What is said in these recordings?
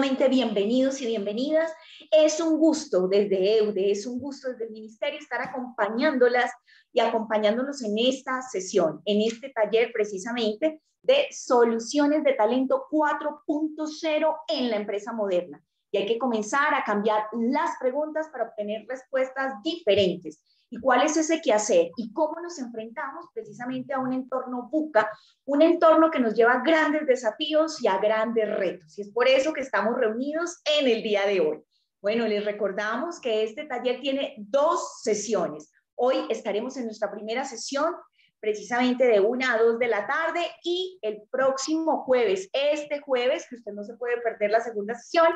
Bienvenidos y bienvenidas. Es un gusto desde EUDE, es un gusto desde el Ministerio estar acompañándolas y acompañándonos en esta sesión, en este taller precisamente de soluciones de talento 4.0 en la empresa moderna. Y hay que comenzar a cambiar las preguntas para obtener respuestas diferentes y cuál es ese quehacer y cómo nos enfrentamos precisamente a un entorno buca, un entorno que nos lleva a grandes desafíos y a grandes retos. Y es por eso que estamos reunidos en el día de hoy. Bueno, les recordamos que este taller tiene dos sesiones. Hoy estaremos en nuestra primera sesión precisamente de una a dos de la tarde y el próximo jueves, este jueves, que usted no se puede perder la segunda sesión,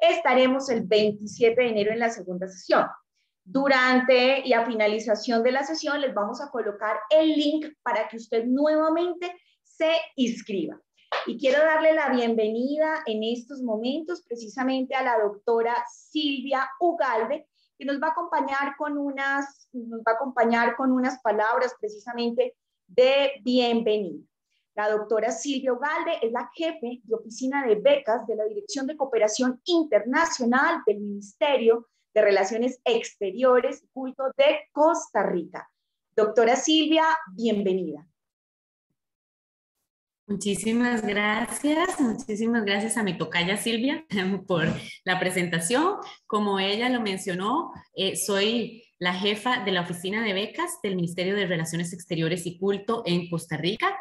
estaremos el 27 de enero en la segunda sesión. Durante y a finalización de la sesión les vamos a colocar el link para que usted nuevamente se inscriba. Y quiero darle la bienvenida en estos momentos precisamente a la doctora Silvia Ugalde, que nos va a acompañar con unas, nos va a acompañar con unas palabras precisamente de bienvenida. La doctora Silvia Ugalde es la jefe de oficina de becas de la Dirección de Cooperación Internacional del Ministerio de Relaciones Exteriores, culto de Costa Rica. Doctora Silvia, bienvenida. Muchísimas gracias, muchísimas gracias a mi tocaya Silvia por la presentación. Como ella lo mencionó, eh, soy la jefa de la oficina de becas del Ministerio de Relaciones Exteriores y Culto en Costa Rica.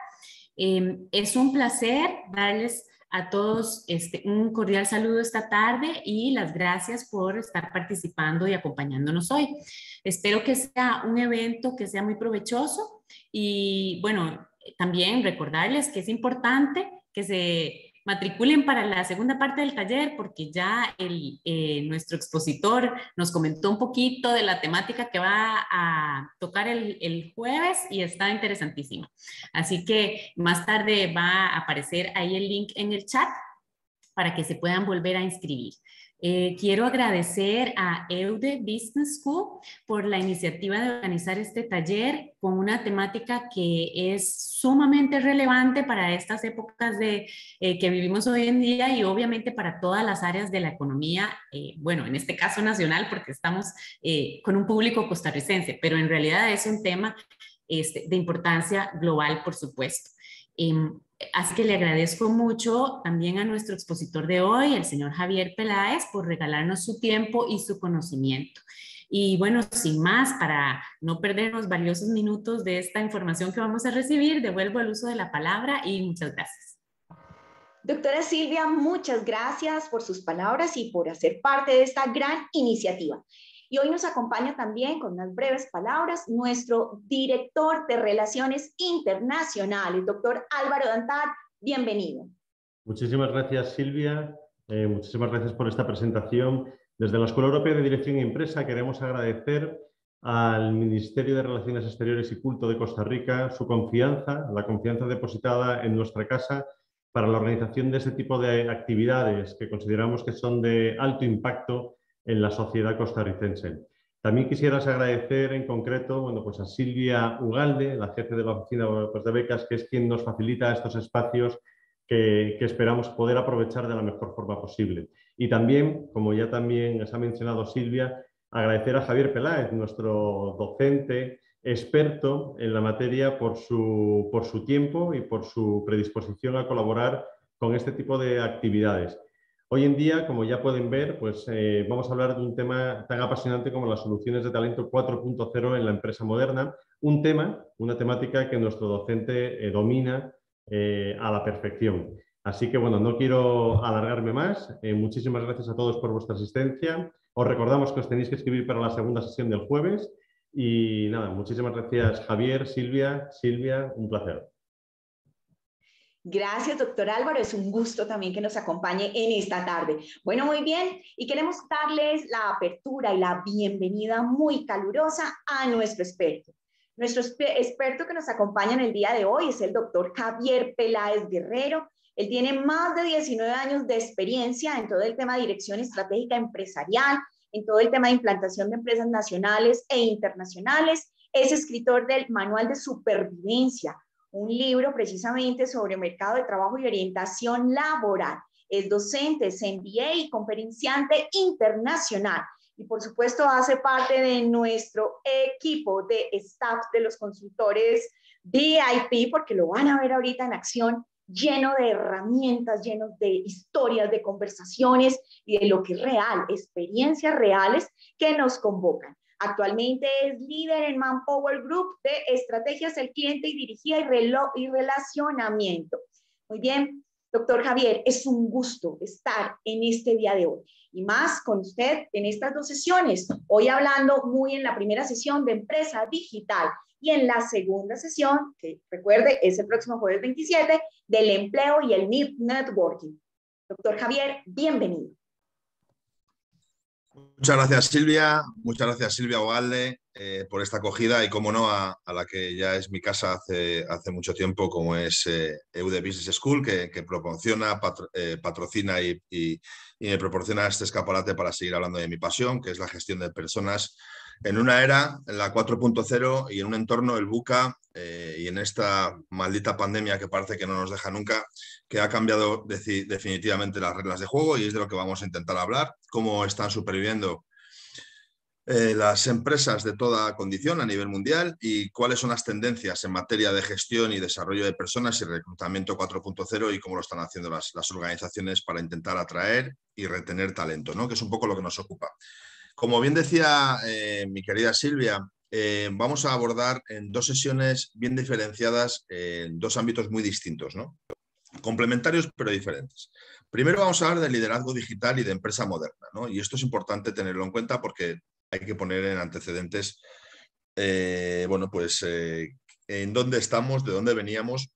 Em, es un placer darles a todos este, un cordial saludo esta tarde y las gracias por estar participando y acompañándonos hoy. Espero que sea un evento que sea muy provechoso y bueno, también recordarles que es importante que se matriculen para la segunda parte del taller porque ya eh, nuestro expositor nos comentó un poquito de la temática que va a tocar el, el jueves y está interesantísimo. Así que más tarde va a aparecer ahí el link en el chat para que se puedan volver a inscribir. Eh, quiero agradecer a EUDE Business School por la iniciativa de organizar este taller con una temática que es sumamente relevante para estas épocas de, eh, que vivimos hoy en día y obviamente para todas las áreas de la economía, eh, bueno, en este caso nacional porque estamos con un público costarricense, pero en realidad es un tema este, de importancia global, por supuesto. Así que le agradezco mucho también a nuestro expositor de hoy, el señor Javier Peláez, por regalarnos su tiempo y su conocimiento. Y bueno, sin más, para no perdernos valiosos minutos de esta información que vamos a recibir, devuelvo el uso de la palabra y muchas gracias. Doctora Silvia, muchas gracias por sus palabras y por hacer parte de esta gran iniciativa. Y hoy nos acompaña también con unas breves palabras nuestro director de Relaciones Internacionales, doctor Álvaro Dantar. Bienvenido. Muchísimas gracias, Silvia. Eh, muchísimas gracias por esta presentación. Desde la Escuela Europea de Dirección y Empresa queremos agradecer al Ministerio de Relaciones Exteriores y Culto de Costa Rica su confianza, la confianza depositada en nuestra casa para la organización de este tipo de actividades que consideramos que son de alto impacto en la sociedad costarricense. También quisieras agradecer en concreto bueno, pues a Silvia Ugalde, la jefe de la oficina de becas, que es quien nos facilita estos espacios que, esperamos poder aprovechar de la mejor forma posible. Y también, como ya también ha mencionado Silvia, agradecer a Javier Peláez, nuestro docente experto en la materia, por su, por su tiempo y por su predisposición a colaborar con este tipo de actividades. Hoy en día, como ya pueden ver, pues eh, vamos a hablar de un tema tan apasionante como las soluciones de talento 4.0 en la empresa moderna, un tema, una temática que nuestro docente eh, domina eh, a la perfección. Así que bueno, no quiero alargarme más. muchísimas gracias a todos por vuestra asistencia. Os recordamos que os tenéis que escribir para la segunda sesión del jueves. Y nada, muchísimas gracias Javier, Silvia, Silvia, un placer. Gracias, doctor Álvaro. Es un gusto también que nos acompañe en esta tarde. Bueno, muy bien. Y queremos darles la apertura y la bienvenida muy calurosa a nuestro experto. Nuestro experto que nos acompaña en el día de hoy es el doctor Javier Peláez Guerrero. Él tiene más de 19 años de experiencia en todo el tema de dirección estratégica empresarial, en todo el tema de implantación de empresas nacionales e internacionales. Es escritor del Manual de Supervivencia, un libro precisamente sobre mercado de trabajo y orientación laboral. es docente, es MBA y conferenciante internacional. Y por supuesto hace parte de nuestro equipo de staff de los consultores VIP, porque lo van a ver ahorita en acción, lleno de herramientas, lleno de historias, de conversaciones y de lo que es real, experiencias reales que nos convocan. Actualmente es líder en Manpower Group de estrategias del cliente y dirigida y, y relacionamiento. Muy bien, doctor Javier, es un gusto estar en este día de hoy y más con usted en estas dos sesiones. Hoy hablando muy en la primera sesión de empresa digital y en la segunda sesión, que recuerde, es el próximo jueves 27, del empleo y el networking. Doctor Javier, bienvenido. Muchas gracias Silvia, muchas gracias Silvia Ogalde eh, por esta acogida y como no a, la que ya es mi casa hace, hace mucho tiempo como es eh, Business School que, proporciona, eh, patrocina y, me proporciona este escaparate para seguir hablando de mi pasión que es la gestión de personas en una era, en la 4.0 y en un entorno, el buca, eh, y en esta maldita pandemia que parece que no nos deja nunca, que ha cambiado definitivamente las reglas de juego y es de lo que vamos a intentar hablar, cómo están superviviendo eh, las empresas de toda condición a nivel mundial y cuáles son las tendencias en materia de gestión y desarrollo de personas y reclutamiento 4.0 y cómo lo están haciendo las, las, organizaciones para intentar atraer y retener talento, ¿no? que es un poco lo que nos ocupa. Como bien decía eh, mi querida Silvia, eh, vamos a abordar en dos sesiones bien diferenciadas en dos ámbitos muy distintos, ¿no? complementarios pero diferentes. Primero vamos a hablar de liderazgo digital y de empresa moderna, ¿no? y esto es importante tenerlo en cuenta porque hay que poner en antecedentes, eh, bueno, pues en dónde estamos, de dónde veníamos,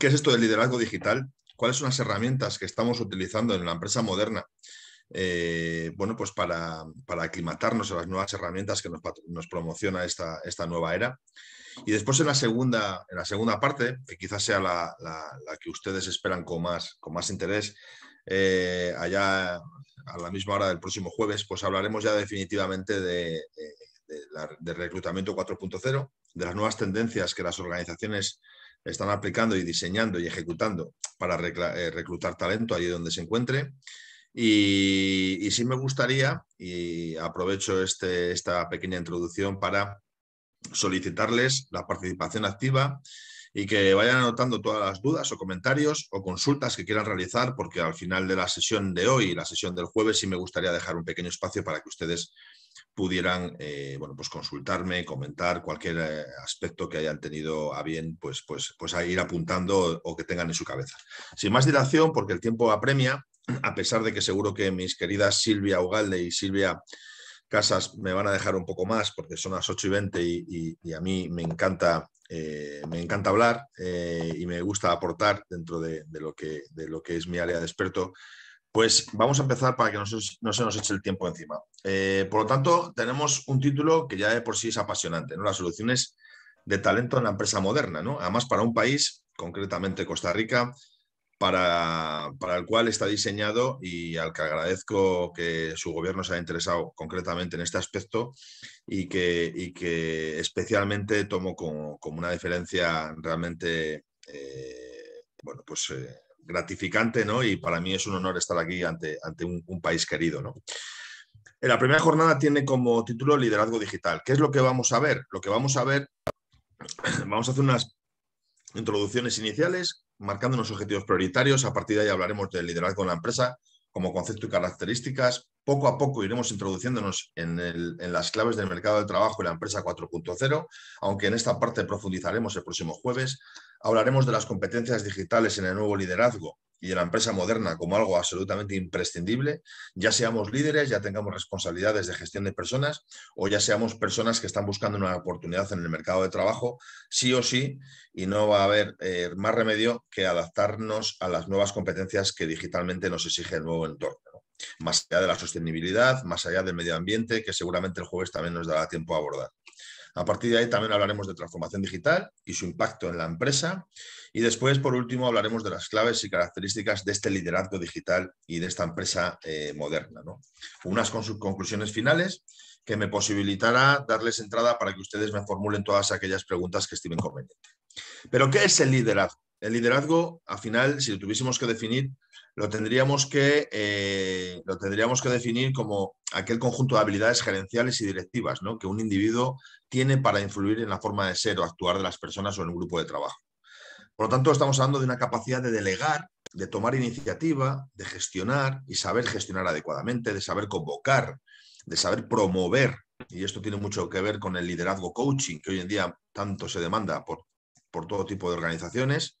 qué es esto del liderazgo digital, cuáles son las herramientas que estamos utilizando en la empresa moderna eh, bueno, pues para, aclimatarnos a las nuevas herramientas que nos, promociona esta, nueva era. Y después en la segunda, en la segunda parte, que quizás sea la, que ustedes esperan con más, con más interés, eh, allá a la misma hora del próximo jueves, pues hablaremos ya definitivamente de, de reclutamiento 4.0, de las nuevas tendencias que las organizaciones están aplicando y diseñando y ejecutando para eh, reclutar talento allí donde se encuentre. Y, sí me gustaría, y aprovecho este, esta pequeña introducción para solicitarles la participación activa y que vayan anotando todas las dudas o comentarios o consultas que quieran realizar, porque al final de la sesión de hoy la sesión del jueves sí me gustaría dejar un pequeño espacio para que ustedes pudieran eh, bueno, pues consultarme, comentar cualquier eh, aspecto que hayan tenido a bien pues, pues, pues a ir apuntando o que tengan en su cabeza. Sin más dilación, porque el tiempo apremia, a pesar de que seguro que mis queridas Silvia Ugalde y Silvia Casas me van a dejar un poco más porque son las 8 y 20 y, a mí me encanta, eh, me encanta hablar eh, y me gusta aportar dentro de, lo que, de lo que es mi área de experto. Pues vamos a empezar para que no se, nos eche el tiempo encima. Eh, por lo tanto, tenemos un título que ya de por sí es apasionante, ¿no? Las soluciones de talento en la empresa moderna, ¿no? Además, para un país, concretamente Costa Rica, para, el cual está diseñado y al que agradezco que su gobierno se haya interesado concretamente en este aspecto y que, que especialmente tomo como, una diferencia realmente eh, bueno, pues, eh, gratificante ¿no? y para mí es un honor estar aquí ante, ante un, país querido. ¿no? La primera jornada tiene como título Liderazgo Digital. ¿Qué es lo que vamos a ver? Lo que vamos a ver, vamos a hacer unas introducciones iniciales marcando unos objetivos prioritarios. A partir de ahí hablaremos del liderazgo en la empresa como concepto y características. Poco a poco iremos introduciéndonos en, en las claves del mercado del trabajo y la empresa 4.0, aunque en esta parte profundizaremos el próximo jueves. Hablaremos de las competencias digitales en el nuevo liderazgo y en la empresa moderna como algo absolutamente imprescindible, ya seamos líderes, ya tengamos responsabilidades de gestión de personas o ya seamos personas que están buscando una oportunidad en el mercado de trabajo, sí o sí, y no va a haber eh, más remedio que adaptarnos a las nuevas competencias que digitalmente nos exige el nuevo entorno. Más allá de la sostenibilidad, más allá del medio ambiente, que seguramente el jueves también nos dará tiempo a abordar. A partir de ahí también hablaremos de transformación digital y su impacto en la empresa. Y después, por último, hablaremos de las claves y características de este liderazgo digital y de esta empresa eh, moderna. Unas conclusiones finales que me posibilitará darles entrada para que ustedes me formulen todas aquellas preguntas que estimen convenientes. Pero, ¿qué es el liderazgo? El liderazgo, al final, si lo tuviésemos que definir, lo tendríamos que, eh, lo tendríamos que definir como aquel conjunto de habilidades gerenciales y directivas ¿no? que un individuo tiene para influir en la forma de ser o actuar de las personas o en un grupo de trabajo. Por lo tanto, estamos hablando de una capacidad de delegar, de tomar iniciativa, de gestionar y saber gestionar adecuadamente, de saber convocar, de saber promover. Y esto tiene mucho que ver con el liderazgo coaching, que hoy en día tanto se demanda por, por todo tipo de organizaciones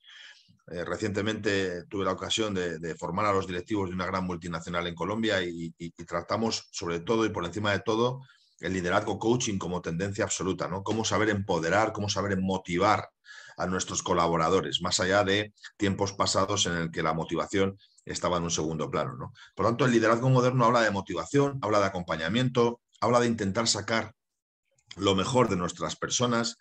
eh, recientemente tuve la ocasión de, formar a los directivos de una gran multinacional en Colombia y, tratamos sobre todo y por encima de todo el liderazgo coaching como tendencia absoluta, ¿no? Cómo saber empoderar, cómo saber motivar a nuestros colaboradores, más allá de tiempos pasados en el que la motivación estaba en un segundo plano, ¿no? Por lo tanto, el liderazgo moderno habla de motivación, habla de acompañamiento, habla de intentar sacar lo mejor de nuestras personas,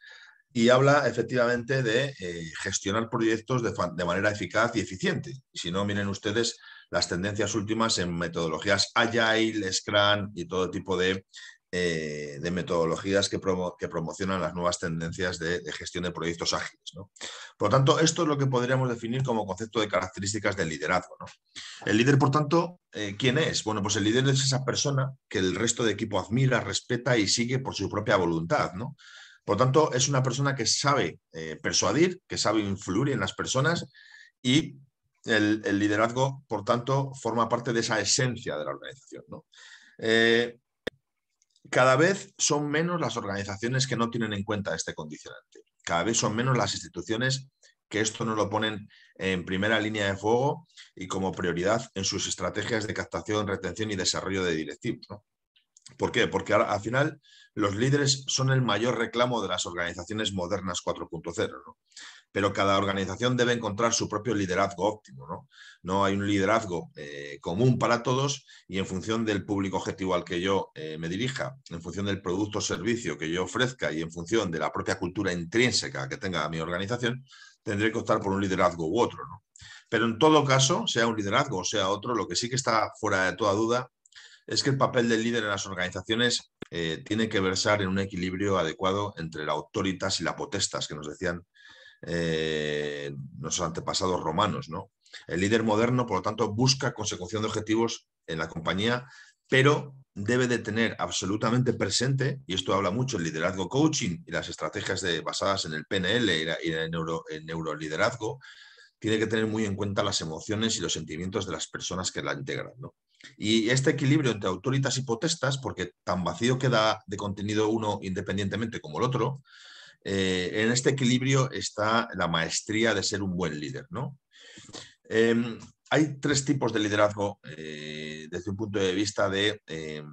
y habla efectivamente de eh, gestionar proyectos de, manera eficaz y eficiente. Si no, miren ustedes las tendencias últimas en metodologías Agile, Scrum y todo tipo de, eh, metodologías que, promocionan las nuevas tendencias de, gestión de proyectos ágiles. Por lo tanto, esto es lo que podríamos definir como concepto de características del liderazgo. El líder, por tanto, eh, ¿quién es? Bueno, pues el líder es esa persona que el resto de equipo admira, respeta y sigue por su propia voluntad. ¿no? Por tanto, es una persona que sabe eh, persuadir, que sabe influir en las personas y el, liderazgo, por tanto, forma parte de esa esencia de la organización. Eh, cada vez son menos las organizaciones que no tienen en cuenta este condicionante. Cada vez son menos las instituciones que esto no lo ponen en primera línea de fuego y como prioridad en sus estrategias de captación, retención y desarrollo de directivos. ¿Por qué? Porque al final los líderes son el mayor reclamo de las organizaciones modernas 4.0, Pero cada organización debe encontrar su propio liderazgo óptimo, ¿no? Hay un liderazgo eh, común para todos y en función del público objetivo al que yo eh, me dirija, en función del producto o servicio que yo ofrezca y en función de la propia cultura intrínseca que tenga mi organización, tendré que optar por un liderazgo u otro, Pero en todo caso, sea un liderazgo o sea otro, lo que sí que está fuera de toda duda es que el papel del líder en las organizaciones eh, tiene que versar en un equilibrio adecuado entre la autoritas y la potestas, que nos decían eh, nuestros antepasados romanos. ¿no? El líder moderno, por lo tanto, busca consecución de objetivos en la compañía, pero debe de tener absolutamente presente, y esto habla mucho el liderazgo coaching y las estrategias basadas en el PNL y, en el neuro, el neuroliderazgo, tiene que tener muy en cuenta las emociones y los sentimientos de las personas que la integran. ¿no? Y este equilibrio entre autoritas y potestas, porque tan vacío queda de contenido uno independientemente como el otro, eh, en este equilibrio está la maestría de ser un buen líder. ¿no? Em, hay tres tipos de liderazgo eh, desde un punto de vista de, em,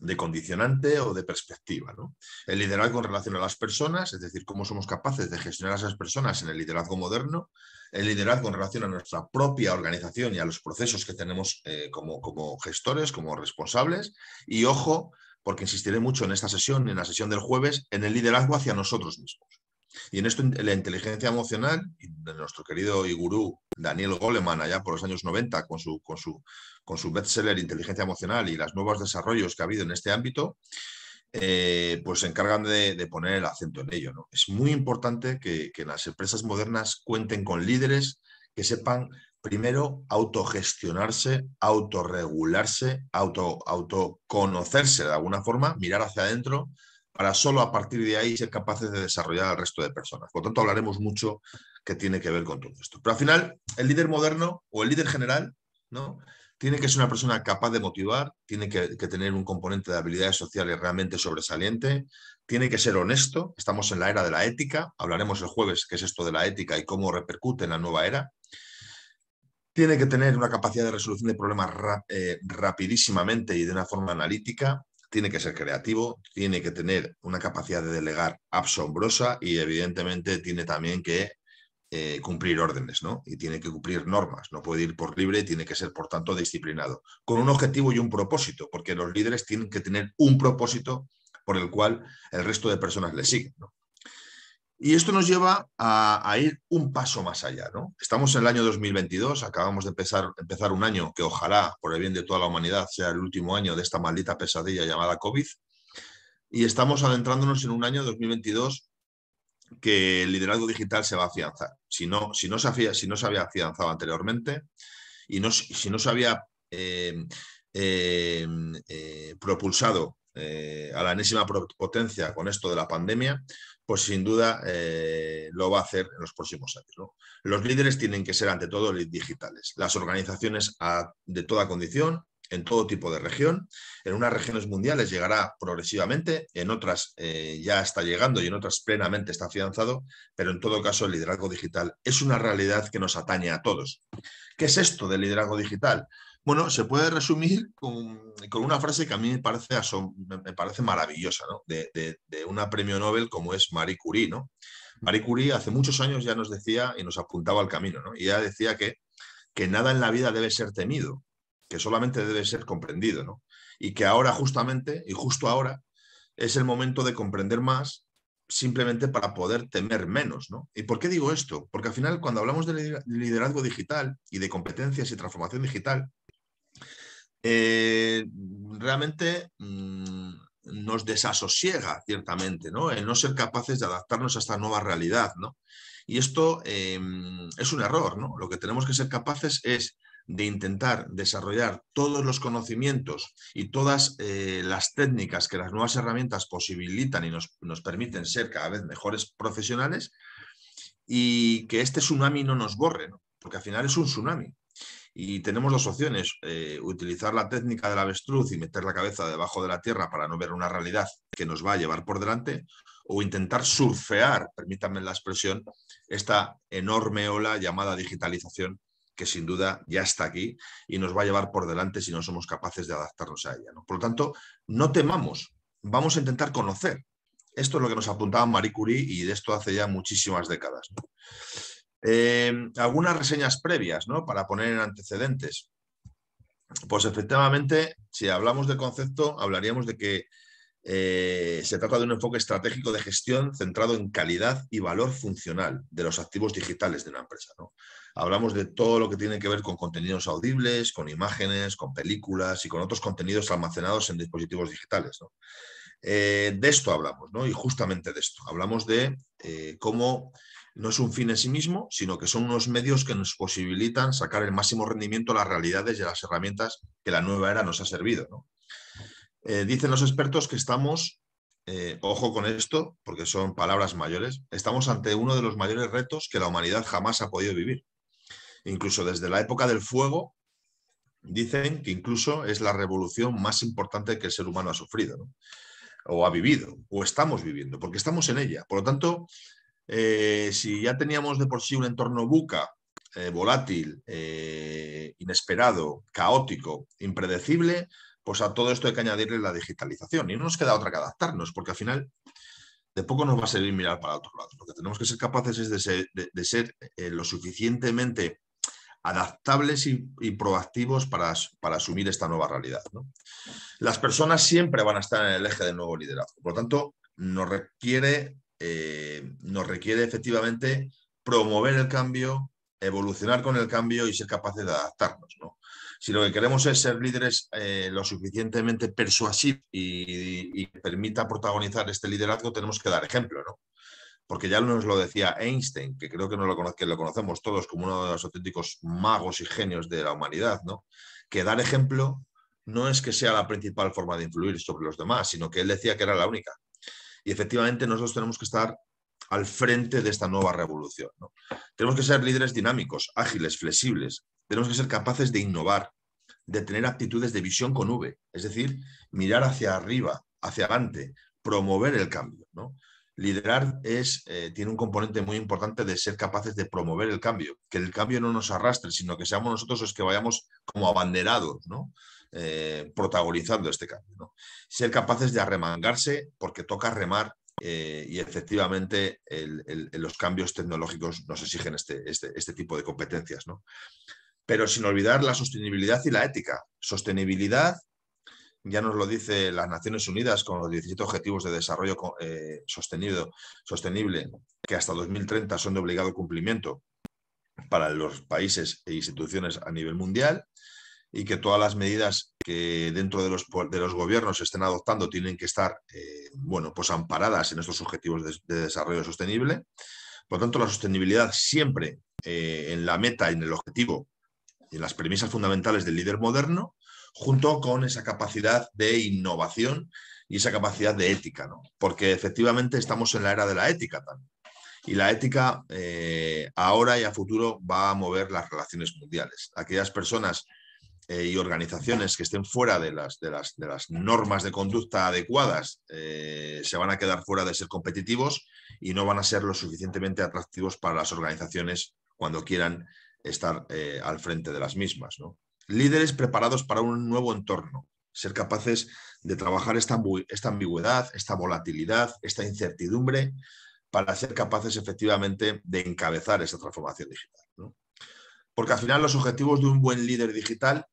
de condicionante o de perspectiva. ¿no? El liderazgo en relación a las personas, es decir, cómo somos capaces de gestionar a esas personas en el liderazgo moderno el liderazgo en relación a nuestra propia organización y a los procesos que tenemos eh, como, como gestores, como responsables. Y ojo, porque insistiré mucho en esta sesión, en la sesión del jueves, en el liderazgo hacia nosotros mismos. Y en esto la inteligencia emocional, de nuestro querido y gurú Daniel Goleman, allá por los años 90, con su, con su, con su bestseller Inteligencia Emocional y los nuevos desarrollos que ha habido en este ámbito, eh, pues se encargan de, poner el acento en ello. ¿no? Es muy importante que, las empresas modernas cuenten con líderes que sepan primero autogestionarse, autorregularse, auto, autoconocerse de alguna forma, mirar hacia adentro, para solo a partir de ahí ser capaces de desarrollar al resto de personas. Por lo tanto, hablaremos mucho que tiene que ver con todo esto. Pero al final, el líder moderno o el líder general, ¿no? tiene que ser una persona capaz de motivar, tiene que, tener un componente de habilidades sociales realmente sobresaliente, tiene que ser honesto, estamos en la era de la ética, hablaremos el jueves qué es esto de la ética y cómo repercute en la nueva era. Tiene que tener una capacidad de resolución de problemas eh, rapidísimamente y de una forma analítica, tiene que ser creativo, tiene que tener una capacidad de delegar asombrosa y evidentemente tiene también que eh, cumplir órdenes, ¿no? Y tiene que cumplir normas, no puede ir por libre, tiene que ser, por tanto, disciplinado, con un objetivo y un propósito, porque los líderes tienen que tener un propósito por el cual el resto de personas le siguen, Y esto nos lleva a, ir un paso más allá, ¿no? Estamos en el año 2022, acabamos de empezar, empezar un año que ojalá, por el bien de toda la humanidad, sea el último año de esta maldita pesadilla llamada COVID, y estamos adentrándonos en un año 2022 que el liderazgo digital se va a afianzar. Si no, si no, se, si no se había afianzado anteriormente, y no, si no se había propulsado a la enésima potencia con esto de la pandemia, pues sin duda lo va a hacer en los próximos años. Los líderes tienen que ser ante todo digitales. Las organizaciones de toda condición en todo tipo de región. En unas regiones mundiales llegará progresivamente, en otras eh, ya está llegando y en otras plenamente está afianzado, pero en todo caso el liderazgo digital es una realidad que nos atañe a todos. ¿Qué es esto del liderazgo digital? Bueno, se puede resumir con, una frase que a mí me parece, me parece maravillosa, de, de, una premio Nobel como es Marie Curie. ¿no? Marie Curie hace muchos años ya nos decía y nos apuntaba al camino, ¿no? y ella decía que, que nada en la vida debe ser temido, que solamente debe ser comprendido, ¿no? Y que ahora justamente, y justo ahora, es el momento de comprender más simplemente para poder temer menos, ¿no? ¿Y por qué digo esto? Porque al final cuando hablamos de liderazgo digital y de competencias y transformación digital, eh, realmente mm, nos desasosiega ciertamente, ¿no? El no ser capaces de adaptarnos a esta nueva realidad, ¿no? Y esto em, es un error, ¿no? Lo que tenemos que ser capaces es de intentar desarrollar todos los conocimientos y todas eh, las técnicas que las nuevas herramientas posibilitan y nos, permiten ser cada vez mejores profesionales y que este tsunami no nos borre, porque al final es un tsunami. Y tenemos dos opciones, eh, utilizar la técnica del avestruz y meter la cabeza debajo de la tierra para no ver una realidad que nos va a llevar por delante, o intentar surfear, permítanme la expresión, esta enorme ola llamada digitalización que sin duda ya está aquí y nos va a llevar por delante si no somos capaces de adaptarnos a ella. Por lo tanto, no temamos, vamos a intentar conocer. Esto es lo que nos apuntaba Marie Curie y de esto hace ya muchísimas décadas. Eh, algunas reseñas previas ¿no? para poner en antecedentes. Pues efectivamente, si hablamos de concepto, hablaríamos de que eh, se trata de un enfoque estratégico de gestión centrado en calidad y valor funcional de los activos digitales de una empresa. Hablamos de todo lo que tiene que ver con contenidos audibles, con imágenes, con películas y con otros contenidos almacenados en dispositivos digitales. Eh, de esto hablamos, ¿no? y justamente de esto. Hablamos de eh, cómo no es un fin en sí mismo, sino que son unos medios que nos posibilitan sacar el máximo rendimiento a las realidades y a las herramientas que la nueva era nos ha servido. Eh, dicen los expertos que estamos, eh, ojo con esto, porque son palabras mayores, estamos ante uno de los mayores retos que la humanidad jamás ha podido vivir. Incluso desde la época del fuego, dicen que incluso es la revolución más importante que el ser humano ha sufrido, o ha vivido, o estamos viviendo, porque estamos en ella. Por lo tanto, eh, si ya teníamos de por sí un entorno buca, volátil, inesperado, caótico, impredecible, pues a todo esto hay que añadirle la digitalización. Y no nos queda otra que adaptarnos, porque al final de poco nos va a servir mirar para otro lado. Lo que tenemos que ser capaces es de ser, eh, lo suficientemente adaptables y, proactivos para, para, asumir esta nueva realidad. Las personas siempre van a estar en el eje del nuevo liderazgo. Por lo tanto, nos requiere, eh, nos requiere efectivamente promover el cambio, evolucionar con el cambio y ser capaces de adaptarnos. ¿no? Si lo que queremos es ser líderes eh, lo suficientemente persuasivos y, que permita protagonizar este liderazgo, tenemos que dar ejemplo, ¿no? Porque ya nos lo decía Einstein, que creo que, no lo, lo conocemos todos como uno de los auténticos magos y genios de la humanidad, ¿no? Que dar ejemplo no es que sea la principal forma de influir sobre los demás, sino que él decía que era la única. Y efectivamente nosotros tenemos que estar al frente de esta nueva revolución. Tenemos que ser líderes dinámicos, ágiles, flexibles, tenemos que ser capaces de innovar, de tener actitudes de visión con V, es decir, mirar hacia arriba, hacia adelante, promover el cambio. Liderar es, eh, tiene un componente muy importante de ser capaces de promover el cambio, que el cambio no nos arrastre, sino que seamos nosotros los que vayamos como abanderados. Eh, protagonizando este cambio. Ser capaces de arremangarse porque toca remar eh, y efectivamente los cambios tecnológicos nos exigen este, este, este tipo de competencias. pero sin olvidar la sostenibilidad y la ética. Sostenibilidad, ya nos lo dice las Naciones Unidas con los 17 Objetivos de Desarrollo eh, sostenible, que hasta 2030 son de obligado cumplimiento para los países e instituciones a nivel mundial y que todas las medidas que dentro de los, de los gobiernos estén adoptando tienen que estar eh, bueno, pues amparadas en estos objetivos de, desarrollo sostenible. Por lo tanto, la sostenibilidad siempre eh, en la meta en el objetivo en las premisas fundamentales del líder moderno, junto con esa capacidad de innovación y esa capacidad de ética, ¿no? Porque efectivamente estamos en la era de la ética también. Y la ética eh, ahora y a futuro va a mover las relaciones mundiales. Aquellas personas eh, y organizaciones que estén fuera de las, de las, de las normas de conducta adecuadas eh, se van a quedar fuera de ser competitivos y no van a ser lo suficientemente atractivos para las organizaciones cuando quieran estar al frente de las mismas. ¿no? Líderes preparados para un nuevo entorno, ser capaces de trabajar esta, esta ambigüedad, esta volatilidad, esta incertidumbre, para ser capaces efectivamente de encabezar esa transformación digital. Porque al final los objetivos de un buen líder digital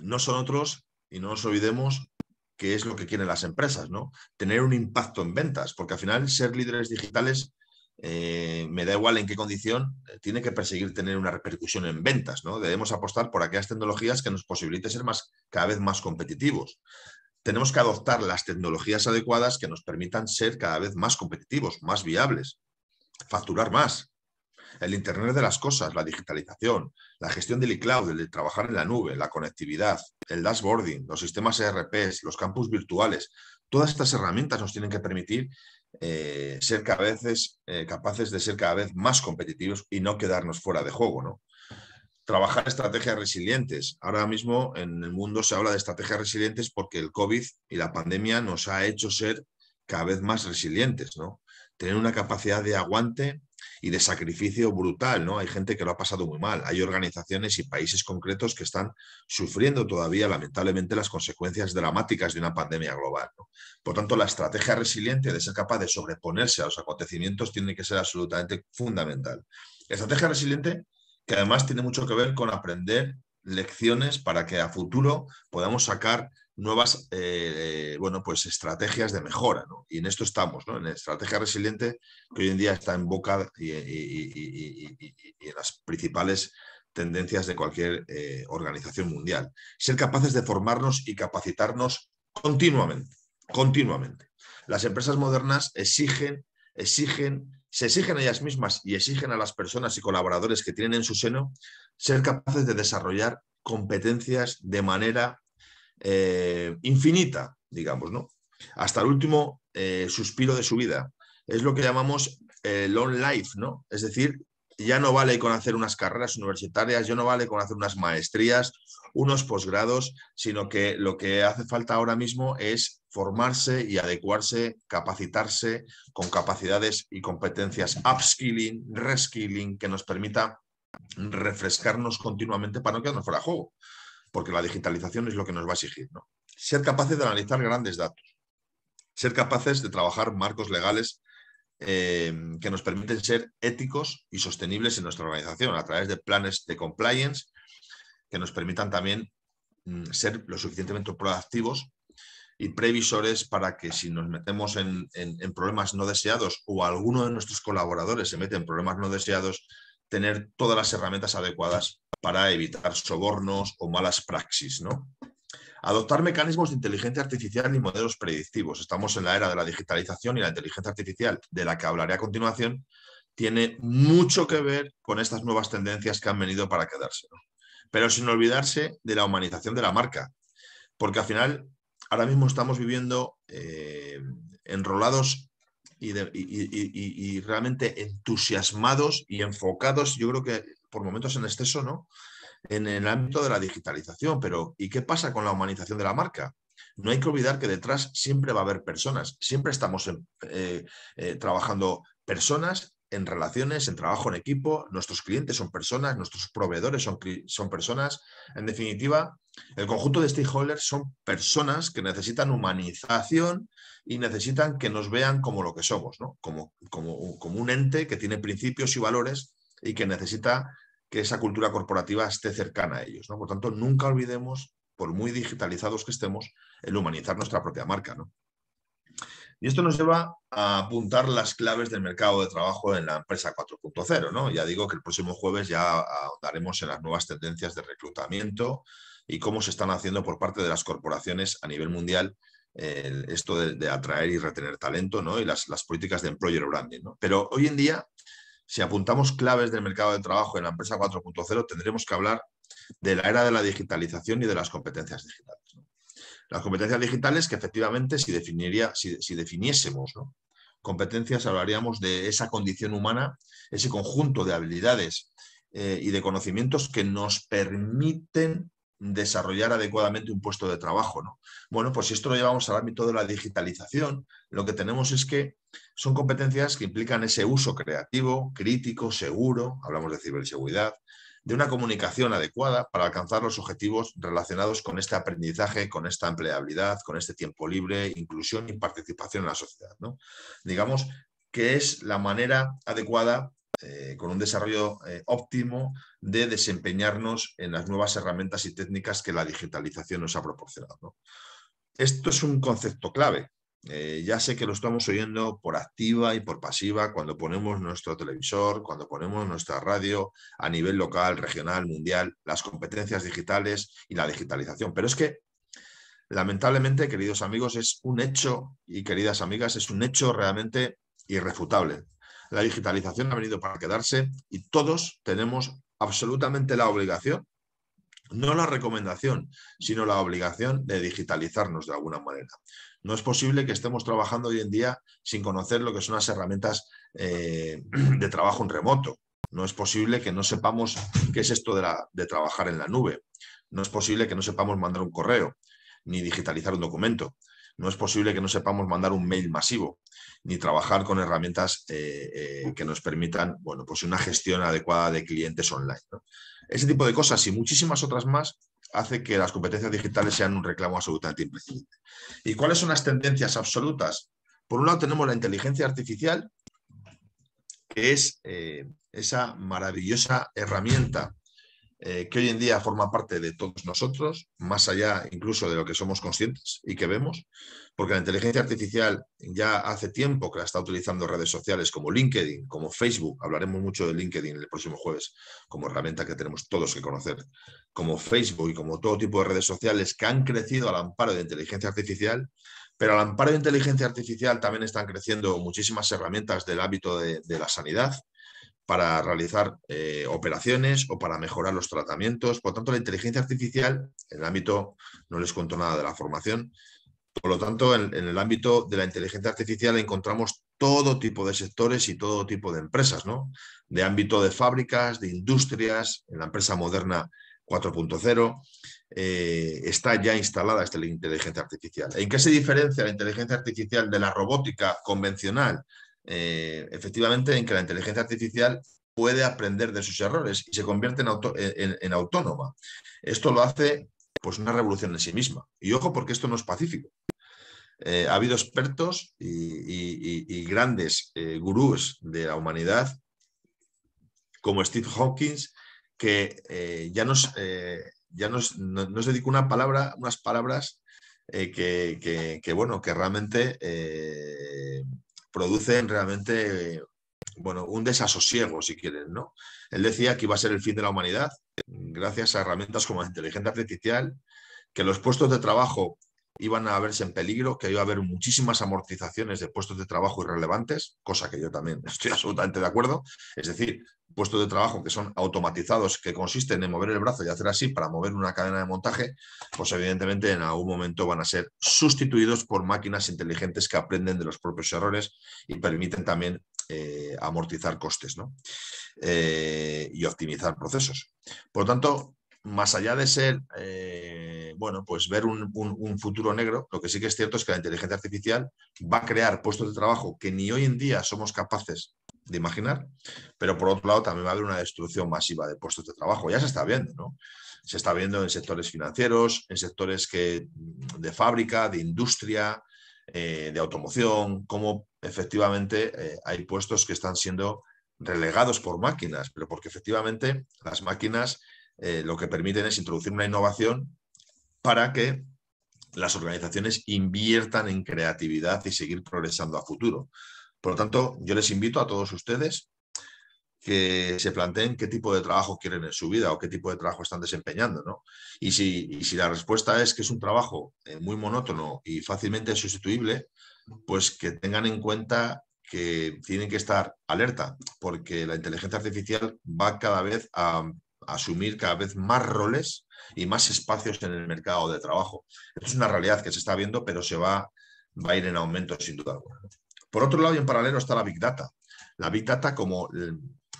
no son otros, y no nos olvidemos, que es lo que quieren las empresas, ¿no? Tener un impacto en ventas, porque al final ser líderes digitales eh, me da igual en qué condición, eh, tiene que perseguir tener una repercusión en ventas. ¿no? Debemos apostar por aquellas tecnologías que nos posibiliten ser más, cada vez más competitivos. Tenemos que adoptar las tecnologías adecuadas que nos permitan ser cada vez más competitivos, más viables, facturar más. El Internet de las Cosas, la digitalización, la gestión del iCloud, el de trabajar en la nube, la conectividad, el dashboarding, los sistemas ERPs, los campus virtuales, todas estas herramientas nos tienen que permitir eh, ser cada vez eh, capaces de ser cada vez más competitivos y no quedarnos fuera de juego, ¿no? Trabajar estrategias resilientes. Ahora mismo en el mundo se habla de estrategias resilientes porque el COVID y la pandemia nos ha hecho ser cada vez más resilientes, ¿no? Tener una capacidad de aguante y de sacrificio brutal, ¿no? Hay gente que lo ha pasado muy mal, hay organizaciones y países concretos que están sufriendo todavía, lamentablemente, las consecuencias dramáticas de una pandemia global. Por tanto, la estrategia resiliente de ser capaz de sobreponerse a los acontecimientos tiene que ser absolutamente fundamental. Estrategia resiliente que además tiene mucho que ver con aprender lecciones para que a futuro podamos sacar nuevas eh, bueno, pues estrategias de mejora. Y en esto estamos, ¿no? en estrategia resiliente que hoy en día está en boca y, en las principales tendencias de cualquier eh, organización mundial. Ser capaces de formarnos y capacitarnos continuamente, continuamente. Las empresas modernas exigen, exigen, se exigen a ellas mismas y exigen a las personas y colaboradores que tienen en su seno ser capaces de desarrollar competencias de manera eh, infinita, digamos, ¿no? Hasta el último eh, suspiro de su vida. Es lo que llamamos el long life, ¿no? Es decir, ya no vale con hacer unas carreras universitarias, ya no vale con hacer unas maestrías, unos posgrados, sino que lo que hace falta ahora mismo es formarse y adecuarse, capacitarse con capacidades y competencias upskilling, reskilling, que nos permita refrescarnos continuamente para no quedarnos fuera de juego porque la digitalización es lo que nos va a exigir. Ser capaces de analizar grandes datos, ser capaces de trabajar marcos legales eh, que nos permiten ser éticos y sostenibles en nuestra organización a través de planes de compliance que nos permitan también mm, ser lo suficientemente proactivos y previsores para que si nos metemos en, problemas no deseados o alguno de nuestros colaboradores se mete en problemas no deseados, tener todas las herramientas adecuadas para evitar sobornos o malas praxis. ¿no? Adoptar mecanismos de inteligencia artificial y modelos predictivos. Estamos en la era de la digitalización y la inteligencia artificial, de la que hablaré a continuación, tiene mucho que ver con estas nuevas tendencias que han venido para quedarse. Pero sin olvidarse de la humanización de la marca, porque al final ahora mismo estamos viviendo eh, enrolados y, realmente entusiasmados y enfocados, yo creo que por momentos en exceso, ¿no? En el ámbito de la digitalización, pero ¿y qué pasa con la humanización de la marca? No hay que olvidar que detrás siempre va a haber personas, siempre estamos eh, eh, trabajando personas en relaciones, en trabajo en equipo, nuestros clientes son personas, nuestros proveedores son, son personas. En definitiva, el conjunto de stakeholders son personas que necesitan humanización y necesitan que nos vean como lo que somos, ¿no? como, como, como un ente que tiene principios y valores y que necesita que esa cultura corporativa esté cercana a ellos. ¿no? Por tanto, nunca olvidemos, por muy digitalizados que estemos, el humanizar nuestra propia marca. ¿no? Y esto nos lleva a apuntar las claves del mercado de trabajo en la empresa 4.0. ¿no? Ya digo que el próximo jueves ya ahondaremos en las nuevas tendencias de reclutamiento y cómo se están haciendo por parte de las corporaciones a nivel mundial esto de, atraer y retener talento ¿no? y las, políticas de employer branding. ¿no? Pero hoy en día, si apuntamos claves del mercado de trabajo en la empresa 4.0, tendremos que hablar de la era de la digitalización y de las competencias digitales. Las competencias digitales que efectivamente si, definiría, si, definiésemos competencias hablaríamos de esa condición humana, ese conjunto de habilidades eh, y de conocimientos que nos permiten desarrollar adecuadamente un puesto de trabajo. ¿no? Bueno, pues si esto lo llevamos al ámbito de la digitalización, lo que tenemos es que son competencias que implican ese uso creativo, crítico, seguro, hablamos de ciberseguridad, de una comunicación adecuada para alcanzar los objetivos relacionados con este aprendizaje, con esta empleabilidad, con este tiempo libre, inclusión y participación en la sociedad. ¿no? Digamos que es la manera adecuada eh, con un desarrollo eh, óptimo de desempeñarnos en las nuevas herramientas y técnicas que la digitalización nos ha proporcionado. Esto es un concepto clave. Eh, ya sé que lo estamos oyendo por activa y por pasiva cuando ponemos nuestro televisor, cuando ponemos nuestra radio a nivel local, regional, mundial, las competencias digitales y la digitalización. Pero es que, lamentablemente, queridos amigos, es un hecho, y queridas amigas, es un hecho realmente irrefutable. La digitalización ha venido para quedarse y todos tenemos absolutamente la obligación, no la recomendación, sino la obligación de digitalizarnos de alguna manera. No es posible que estemos trabajando hoy en día sin conocer lo que son las herramientas eh, de trabajo en remoto. No es posible que no sepamos qué es esto de, de trabajar en la nube. No es posible que no sepamos mandar un correo ni digitalizar un documento. No es posible que no sepamos mandar un mail masivo ni trabajar con herramientas eh, eh, que nos permitan bueno, pues una gestión adecuada de clientes online. Ese tipo de cosas y muchísimas otras más hace que las competencias digitales sean un reclamo absolutamente imprescindible. ¿Y cuáles son las tendencias absolutas? Por un lado tenemos la inteligencia artificial, que es eh, esa maravillosa herramienta eh, que hoy en día forma parte de todos nosotros, más allá incluso de lo que somos conscientes y que vemos, porque la inteligencia artificial ya hace tiempo que la está utilizando redes sociales como LinkedIn, como Facebook, hablaremos mucho de LinkedIn el próximo jueves, como herramienta que tenemos todos que conocer, como Facebook y como todo tipo de redes sociales que han crecido al amparo de inteligencia artificial, pero al amparo de inteligencia artificial también están creciendo muchísimas herramientas del ámbito de la sanidad, para realizar eh, operaciones o para mejorar los tratamientos. Por tanto, la inteligencia artificial, en el ámbito, no les cuento nada de la formación, por lo tanto, en, el ámbito de la inteligencia artificial encontramos todo tipo de sectores y todo tipo de empresas, ¿no? De ámbito de fábricas, de industrias, en la empresa moderna 4.0, eh, está ya instalada esta inteligencia artificial. ¿En qué se diferencia la inteligencia artificial de la robótica convencional eh, efectivamente en que la inteligencia artificial puede aprender de sus errores y se convierte en, autónoma. Esto lo hace pues una revolución en sí misma. Y ojo porque esto no es pacífico. Eh, ha habido expertos y, grandes eh, gurús de la humanidad como Steve Hawkins que ya, nos, ya nos, nos, dedicó una palabra, unas palabras que, que, bueno, que realmente producen realmente bueno, un desasosiego, si quieren, ¿no? Él decía que iba a ser el fin de la humanidad gracias a herramientas como la inteligencia artificial, que los puestos de trabajo iban a verse en peligro, que iba a haber muchísimas amortizaciones de puestos de trabajo irrelevantes, cosa que yo también estoy absolutamente de acuerdo. Es decir, puestos de trabajo que son automatizados, que consisten en mover el brazo y hacer así para mover una cadena de montaje, pues evidentemente en algún momento van a ser sustituidos por máquinas inteligentes que aprenden de los propios errores y permiten también eh, amortizar costes eh, y optimizar procesos. Por lo tanto, más allá de ser, eh, bueno, pues ver un, futuro negro, lo que sí que es cierto es que la inteligencia artificial va a crear puestos de trabajo que ni hoy en día somos capaces de imaginar, pero por otro lado también va a haber una destrucción masiva de puestos de trabajo. Ya se está viendo, ¿no? Se está viendo en sectores financieros, en sectores que, de fábrica, de industria, eh, de automoción, cómo efectivamente eh, hay puestos que están siendo relegados por máquinas, pero porque efectivamente las máquinas eh, lo que permiten es introducir una innovación para que las organizaciones inviertan en creatividad y seguir progresando a futuro. Por lo tanto, yo les invito a todos ustedes que se planteen qué tipo de trabajo quieren en su vida o qué tipo de trabajo están desempeñando. Y, si, la respuesta es que es un trabajo eh, muy monótono y fácilmente sustituible, pues que tengan en cuenta que tienen que estar alerta, porque la inteligencia artificial va cada vez a asumir cada vez más roles y más espacios en el mercado de trabajo. Es una realidad que se está viendo, pero se va, va a ir en aumento sin duda alguna. Por otro lado, y en paralelo está la Big Data. La Big Data como,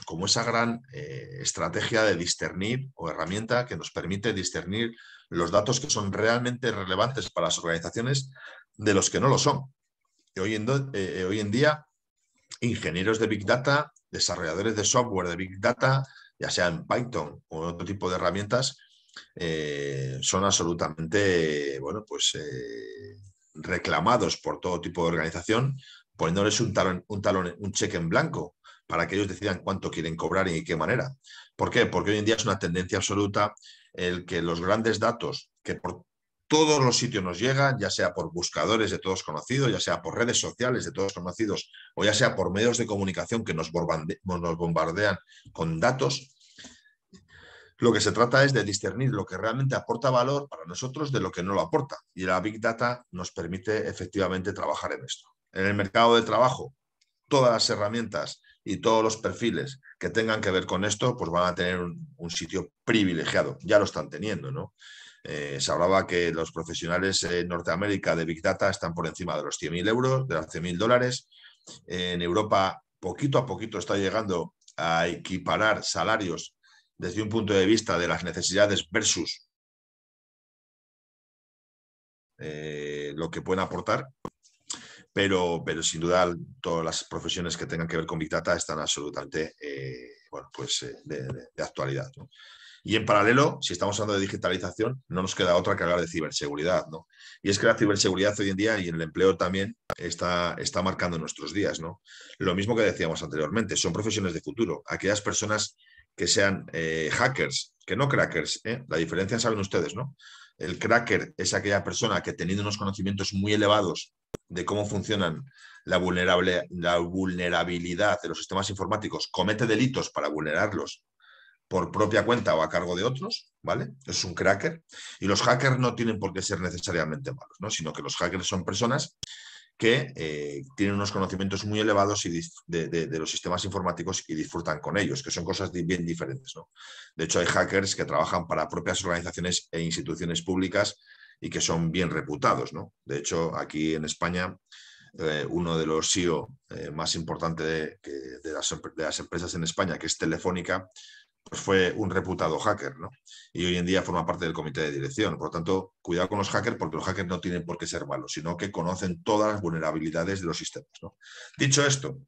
como esa gran eh, estrategia de discernir o herramienta que nos permite discernir los datos que son realmente relevantes para las organizaciones de los que no lo son. hoy en, eh, hoy en día, ingenieros de Big Data, desarrolladores de software de Big Data, ya sea en Python o otro tipo de herramientas, eh, son absolutamente bueno, pues, eh, reclamados por todo tipo de organización, poniéndoles un talón, un talón, un cheque en blanco para que ellos decidan cuánto quieren cobrar y de qué manera. ¿Por qué? Porque hoy en día es una tendencia absoluta el que los grandes datos que por todos los sitios nos llegan, ya sea por buscadores de todos conocidos, ya sea por redes sociales de todos conocidos, o ya sea por medios de comunicación que nos, bombardean con datos, lo que se trata es de discernir lo que realmente aporta valor para nosotros de lo que no lo aporta. Y la Big Data nos permite efectivamente trabajar en esto. En el mercado de trabajo, todas las herramientas y todos los perfiles que tengan que ver con esto, pues van a tener un, sitio privilegiado. Ya lo están teniendo, ¿no? Eh, se hablaba que los profesionales en Norteamérica de Big Data están por encima de los 100.000 euros, de los 100.000 dólares. en Europa, poquito a poquito está llegando a equiparar salarios desde un punto de vista de las necesidades versus eh, lo que pueden aportar. Pero, pero, sin duda todas las profesiones que tengan que ver con Big Data están absolutamente eh, bueno, pues, de, actualidad. Y en paralelo, si estamos hablando de digitalización, no nos queda otra que hablar de ciberseguridad, ¿no? Y es que la ciberseguridad hoy en día y en el empleo también está, está marcando nuestros días, ¿no? Lo mismo que decíamos anteriormente, son profesiones de futuro. Aquellas personas que sean eh, hackers, que no crackers, ¿eh? la diferencia saben ustedes, ¿no? El cracker es aquella persona que teniendo unos conocimientos muy elevados de cómo funcionan la, vulnerable, la vulnerabilidad de los sistemas informáticos, comete delitos para vulnerarlos por propia cuenta o a cargo de otros, ¿vale? Es un cracker. Y los hackers no tienen por qué ser necesariamente malos, ¿no? Sino que los hackers son personas que eh, tienen unos conocimientos muy elevados y de, los sistemas informáticos y disfrutan con ellos, que son cosas bien diferentes. ¿no? De hecho, hay hackers que trabajan para propias organizaciones e instituciones públicas y que son bien reputados. ¿no? De hecho, aquí en España, eh, uno de los CEO eh, más importantes de, las, empresas en España, que es Telefónica, pues fue un reputado hacker, ¿no? Y hoy en día forma parte del comité de dirección. Por lo tanto, cuidado con los hackers porque los hackers no tienen por qué ser malos, sino que conocen todas las vulnerabilidades de los sistemas. Dicho esto,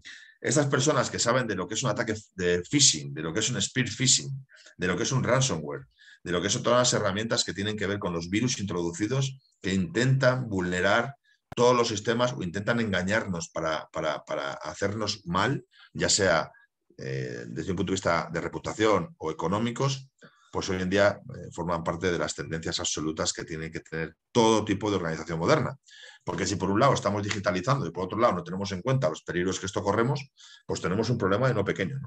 estas personas que saben de lo que es un ataque de phishing, de lo que es un spear phishing, de lo que es un ransomware, de lo que son todas las herramientas que tienen que ver con los virus introducidos que intentan vulnerar todos los sistemas o intentan engañarnos para, para, para hacernos mal, ya sea eh, desde un punto de vista de reputación o económicos, pues hoy en día eh, forman parte de las tendencias absolutas que tiene que tener todo tipo de organización moderna. Porque si por un lado estamos digitalizando y por otro lado no tenemos en cuenta los peligros que esto corremos, pues tenemos un problema de no pequeño.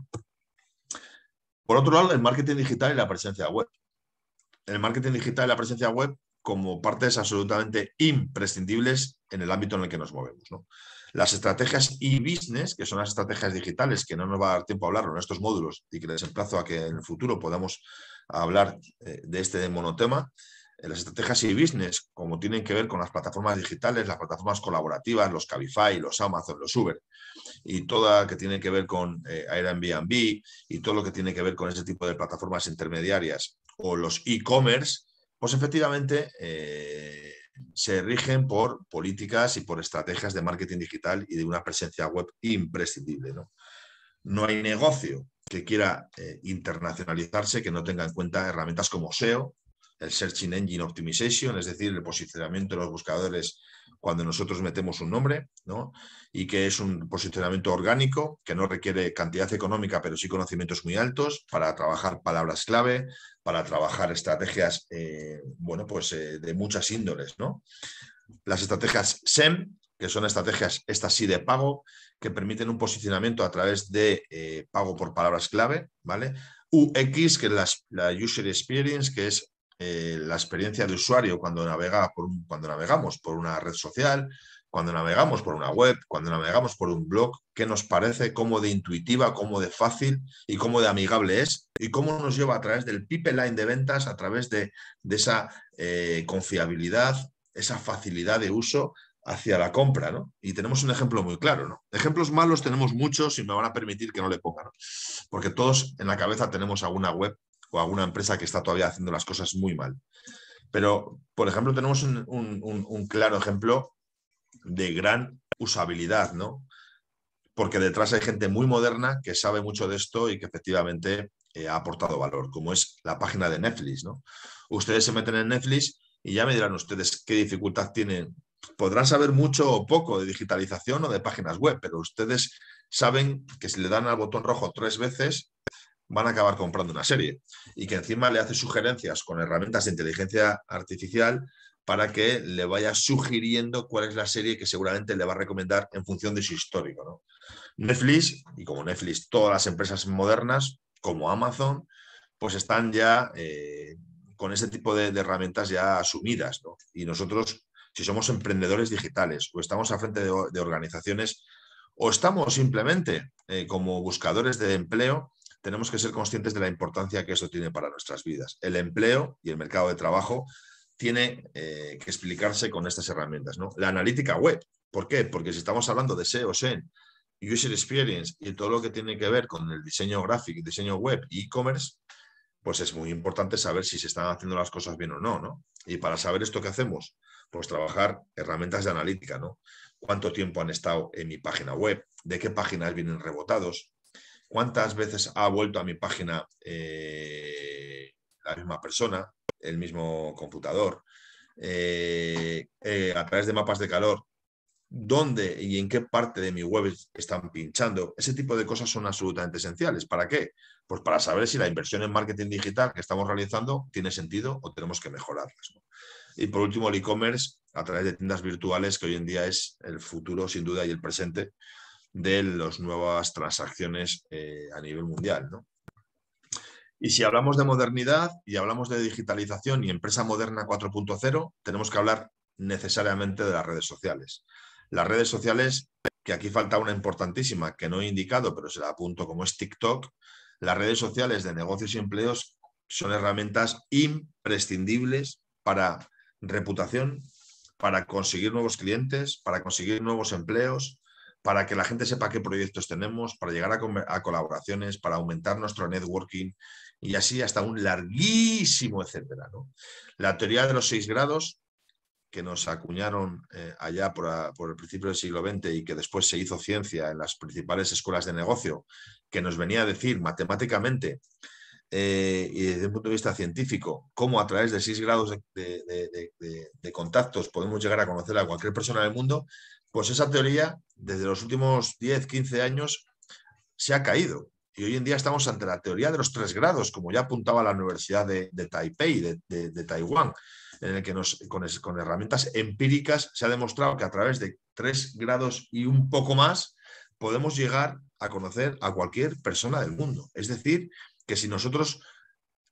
Por otro lado, el marketing digital y la presencia web. El marketing digital y la presencia web como partes absolutamente imprescindibles en el ámbito en el que nos movemos. Las estrategias e-business, que son las estrategias digitales, que no nos va a dar tiempo a hablarlo en estos módulos y que les emplazo a que en el futuro podamos hablar eh, de este monotema. Eh, las estrategias e-business, como tienen que ver con las plataformas digitales, las plataformas colaborativas, los Cabify, los Amazon, los Uber, y toda que tiene que ver con eh, Airbnb y todo lo que tiene que ver con ese tipo de plataformas intermediarias o los e-commerce, pues efectivamente se rigen por políticas y por estrategias de marketing digital y de una presencia web imprescindible. No, no hay negocio que quiera eh, internacionalizarse que no tenga en cuenta herramientas como SEO, el Searching Engine Optimization, es decir, el posicionamiento de los buscadores cuando nosotros metemos un nombre, ¿no? y que es un posicionamiento orgánico, que no requiere cantidad económica, pero sí conocimientos muy altos para trabajar palabras clave, para trabajar estrategias, eh, bueno, pues eh, de muchas índoles, ¿no? Las estrategias SEM, que son estrategias, estas sí de pago, que permiten un posicionamiento a través de eh, pago por palabras clave, ¿vale? UX, que es la, User Experience, que es eh, la experiencia de usuario cuando, navega por cuando navegamos por una red social, cuando navegamos por una web, cuando navegamos por un blog, qué nos parece, cómo de intuitiva, cómo de fácil y cómo de amigable es, y cómo nos lleva a través del pipeline de ventas, a través de, esa eh, confiabilidad, esa facilidad de uso hacia la compra, ¿no? Y tenemos un ejemplo muy claro, ¿no? Ejemplos malos tenemos muchos y me van a permitir que no le ponga, Porque todos en la cabeza tenemos alguna web o alguna empresa que está todavía haciendo las cosas muy mal. Pero, por ejemplo, tenemos un claro ejemplo de gran usabilidad, ¿no? Porque detrás hay gente muy moderna que sabe mucho de esto y que efectivamente eh, ha aportado valor, como es la página de Netflix, ¿no? Ustedes se meten en Netflix y ya me dirán ustedes qué dificultad tienen. Podrán saber mucho o poco de digitalización o de páginas web, pero ustedes saben que si le dan al botón rojo tres veces, van a acabar comprando una serie y que encima le hace sugerencias con herramientas de inteligencia artificial para que le vaya sugiriendo cuál es la serie que seguramente le va a recomendar en función de su histórico. Netflix, y como Netflix, todas las empresas modernas, como Amazon, pues están ya eh, con ese tipo de, herramientas ya asumidas. Y nosotros, si somos emprendedores digitales o estamos a frente de, organizaciones o estamos simplemente eh, como buscadores de empleo, tenemos que ser conscientes de la importancia que eso tiene para nuestras vidas. El empleo y el mercado de trabajo tiene eh, que explicarse con estas herramientas. ¿no? La analítica web, ¿por qué? Porque si estamos hablando de SEO, SEM, User Experience y todo lo que tiene que ver con el diseño gráfico, diseño web y e-commerce, pues es muy importante saber si se están haciendo las cosas bien o no, ¿no? Y para saber esto que hacemos, pues trabajar herramientas de analítica, ¿no? ¿Cuánto tiempo han estado en mi página web? ¿De qué páginas vienen rebotados? ¿Cuántas veces ha vuelto a mi página eh, la misma persona? el mismo computador, eh, eh, a través de mapas de calor, dónde y en qué parte de mi web están pinchando. Ese tipo de cosas son absolutamente esenciales. ¿Para qué? Pues para saber si la inversión en marketing digital que estamos realizando tiene sentido o tenemos que mejorarlas. Y por último, el e-commerce a través de tiendas virtuales, que hoy en día es el futuro, sin duda, y el presente de las nuevas transacciones eh, a nivel mundial. ¿no? Y si hablamos de modernidad y hablamos de digitalización y empresa moderna 4.0, tenemos que hablar necesariamente de las redes sociales. Las redes sociales, que aquí falta una importantísima que no he indicado, pero se la apunto como es TikTok, las redes sociales de negocios y empleos son herramientas imprescindibles para reputación, para conseguir nuevos clientes, para conseguir nuevos empleos, para que la gente sepa qué proyectos tenemos, para llegar a, colaboraciones, para aumentar nuestro networking y así hasta un larguísimo etcétera. La teoría de los seis grados, que nos acuñaron eh, allá por, el principio del siglo XX y que después se hizo ciencia en las principales escuelas de negocio, que nos venía a decir matemáticamente eh, y desde un punto de vista científico cómo a través de seis grados de contactos podemos llegar a conocer a cualquier persona del mundo, pues esa teoría desde los últimos 10, 15 años se ha caído. Y hoy en día estamos ante la teoría de los tres grados, como ya apuntaba la Universidad de, Taipei, de, Taiwán, en el que con, herramientas empíricas se ha demostrado que a través de tres grados y un poco más podemos llegar a conocer a cualquier persona del mundo. Es decir, que si nosotros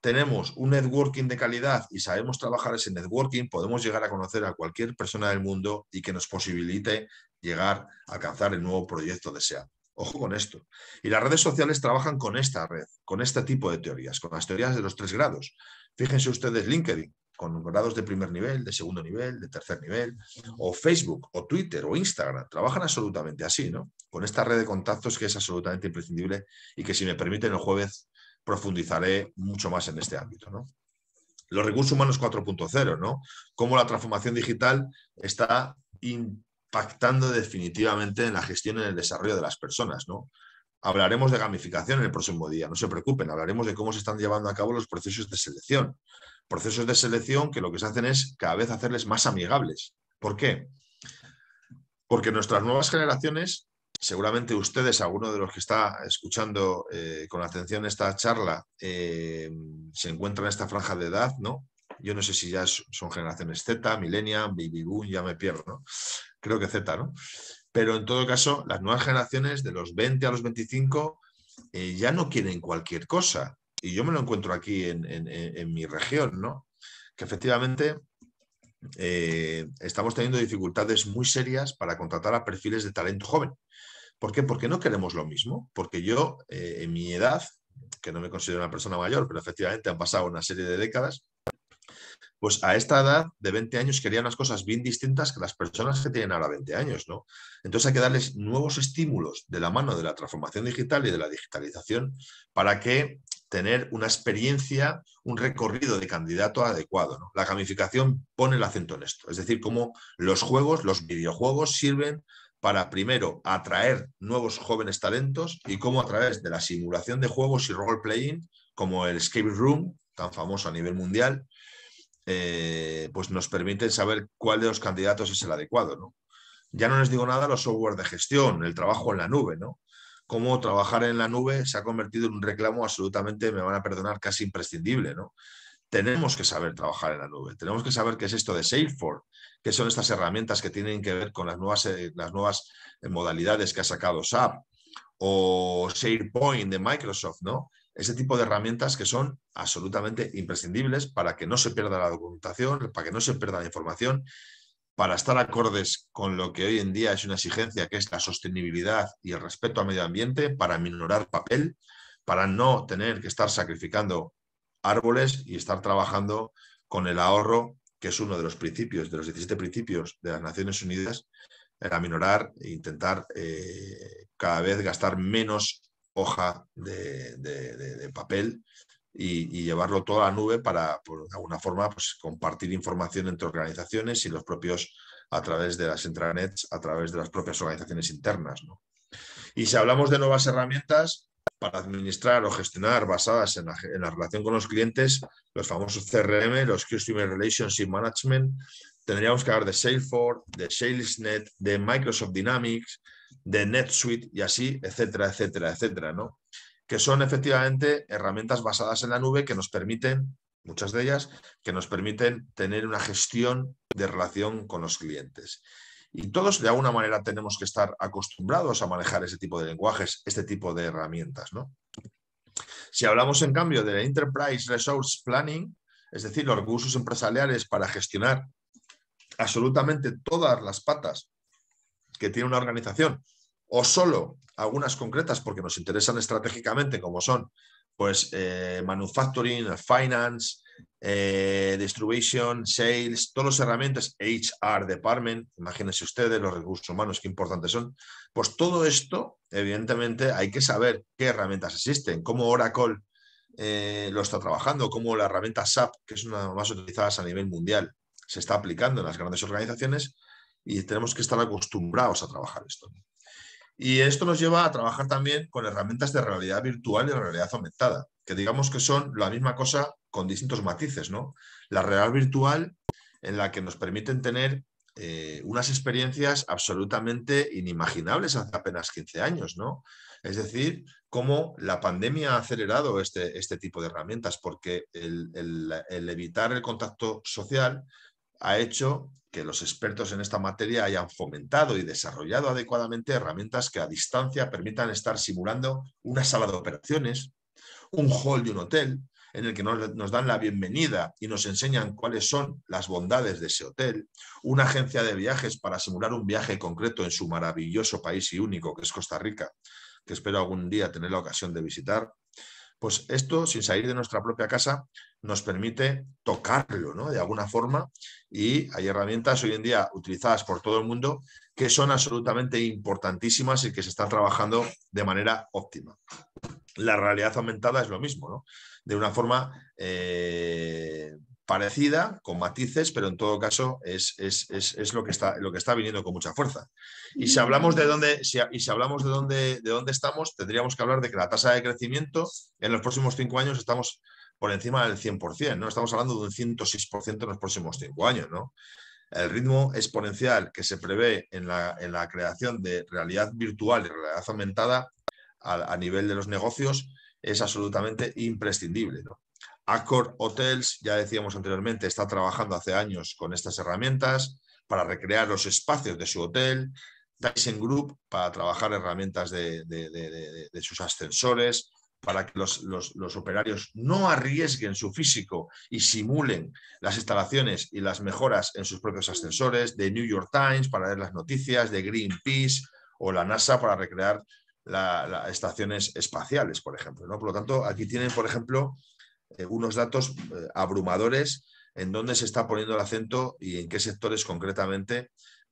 tenemos un networking de calidad y sabemos trabajar ese networking, podemos llegar a conocer a cualquier persona del mundo y que nos posibilite llegar a alcanzar el nuevo proyecto deseado. Ojo con esto. Y las redes sociales trabajan con esta red, con este tipo de teorías, con las teorías de los tres grados. Fíjense ustedes LinkedIn, con grados de primer nivel, de segundo nivel, de tercer nivel, o Facebook, o Twitter, o Instagram. Trabajan absolutamente así, ¿no? Con esta red de contactos que es absolutamente imprescindible y que si me permiten el jueves profundizaré mucho más en este ámbito, ¿no? Los recursos humanos 4.0, ¿no? Cómo la transformación digital está impactando definitivamente en la gestión y en el desarrollo de las personas, ¿no? Hablaremos de gamificación en el próximo día, no se preocupen, hablaremos de cómo se están llevando a cabo los procesos de selección. Procesos de selección que lo que se hacen es cada vez hacerles más amigables. ¿Por qué? Porque nuestras nuevas generaciones, seguramente ustedes, alguno de los que está escuchando eh, con atención esta charla, eh, se encuentran en esta franja de edad, ¿no? Yo no sé si ya son generaciones Z, Millennium, Baby Boom, ya me pierdo, ¿no? creo que Z, ¿no? Pero en todo caso, las nuevas generaciones de los 20 a los 25 eh, ya no quieren cualquier cosa. Y yo me lo encuentro aquí en, mi región, ¿no? que efectivamente estamos teniendo dificultades muy serias para contratar a perfiles de talento joven. ¿Por qué? Porque no queremos lo mismo. Porque yo, eh, en mi edad, que no me considero una persona mayor, pero efectivamente han pasado una serie de décadas, pues a esta edad de 20 años quería unas cosas bien distintas que las personas que tienen ahora 20 años, ¿no? Entonces hay que darles nuevos estímulos de la mano de la transformación digital y de la digitalización para que tener una experiencia, un recorrido de candidato adecuado. La gamificación pone el acento en esto, es decir, cómo los juegos, los videojuegos sirven para primero atraer nuevos jóvenes talentos y cómo a través de la simulación de juegos y role-playing, como el Escape Room, tan famoso a nivel mundial, eh, pues nos permiten saber cuál de los candidatos es el adecuado. ¿no? Ya no les digo nada los software de gestión, el trabajo en la nube, ¿no? Cómo trabajar en la nube se ha convertido en un reclamo absolutamente, me van a perdonar, casi imprescindible, ¿no? Tenemos que saber trabajar en la nube, tenemos que saber qué es esto de Salesforce, qué son estas herramientas que tienen que ver con las nuevas, eh, las nuevas eh, modalidades que ha sacado SAP o SharePoint de Microsoft, ¿no? ese tipo de herramientas que son absolutamente imprescindibles para que no se pierda la documentación, para que no se pierda la información, para estar acordes con lo que hoy en día es una exigencia, que es la sostenibilidad y el respeto al medio ambiente, para minorar papel, para no tener que estar sacrificando árboles y estar trabajando con el ahorro, que es uno de los principios, de los 17 principios de las Naciones Unidas, era minorar e intentar eh, cada vez gastar menos hoja de, papel y, llevarlo todo a la nube para, por, de alguna forma, pues, compartir información entre organizaciones y los propios, a través de las intranets, a través de las propias organizaciones internas. Y si hablamos de nuevas herramientas para administrar o gestionar basadas en la, relación con los clientes, los famosos CRM, los Customer Relationship Management, tendríamos que hablar de Salesforce, de SalesNet, de Microsoft Dynamics, de NetSuite y así, etcétera, etcétera, etcétera, ¿no? Que son efectivamente herramientas basadas en la nube que nos permiten, muchas de ellas, que nos permiten tener una gestión de relación con los clientes. Y todos de alguna manera tenemos que estar acostumbrados a manejar ese tipo de lenguajes, este tipo de herramientas, ¿no? Si hablamos en cambio de Enterprise Resource Planning, es decir, los recursos empresariales para gestionar absolutamente todas las patas que tiene una organización o solo algunas concretas porque nos interesan estratégicamente como son pues eh, manufacturing, finance, eh, distribution, sales, todas las herramientas, HR department, imagínense ustedes los recursos humanos, qué importantes son, pues todo esto, evidentemente, hay que saber qué herramientas existen, cómo Oracle eh, lo está trabajando, cómo la herramienta SAP, que es una de las más utilizadas a nivel mundial, se está aplicando en las grandes organizaciones y tenemos que estar acostumbrados a trabajar esto. Y esto nos lleva a trabajar también con herramientas de realidad virtual y realidad aumentada, que digamos que son la misma cosa con distintos matices. ¿no? La realidad virtual en la que nos permiten tener eh, unas experiencias absolutamente inimaginables hace apenas 15 años. ¿no? Es decir, cómo la pandemia ha acelerado este, este tipo de herramientas, porque el, el evitar el contacto social ha hecho que los expertos en esta materia hayan fomentado y desarrollado adecuadamente herramientas que a distancia permitan estar simulando una sala de operaciones, un hall de un hotel, en el que nos, dan la bienvenida y nos enseñan cuáles son las bondades de ese hotel, una agencia de viajes para simular un viaje concreto en su maravilloso país y único, que es Costa Rica, que espero algún día tener la ocasión de visitar, pues esto, sin salir de nuestra propia casa, nos permite tocarlo ¿no? de alguna forma y hay herramientas hoy en día utilizadas por todo el mundo que son absolutamente importantísimas y que se están trabajando de manera óptima. La realidad aumentada es lo mismo, ¿no? de una forma eh, parecida, con matices, pero en todo caso es, es, lo, que está, lo que está viniendo con mucha fuerza. Y si hablamos de dónde, y si hablamos de dónde, de dónde estamos, tendríamos que hablar de que la tasa de crecimiento en los próximos cinco años estamos por encima del 100%, ¿no? Estamos hablando de un 106% en los próximos cinco años, ¿no? El ritmo exponencial que se prevé en la, en la creación de realidad virtual y realidad aumentada a, nivel de los negocios es absolutamente imprescindible, ¿no? Accor Hotels, ya decíamos anteriormente, está trabajando hace años con estas herramientas para recrear los espacios de su hotel. Dyson Group para trabajar herramientas de, sus ascensores. Para que los, los, operarios no arriesguen su físico y simulen las instalaciones y las mejoras en sus propios ascensores, de New York Times para ver las noticias, de Greenpeace o la NASA para recrear las estaciones espaciales, por ejemplo. ¿no? Por lo tanto, aquí tienen, por ejemplo, eh, unos datos eh, abrumadores en dónde se está poniendo el acento y en qué sectores concretamente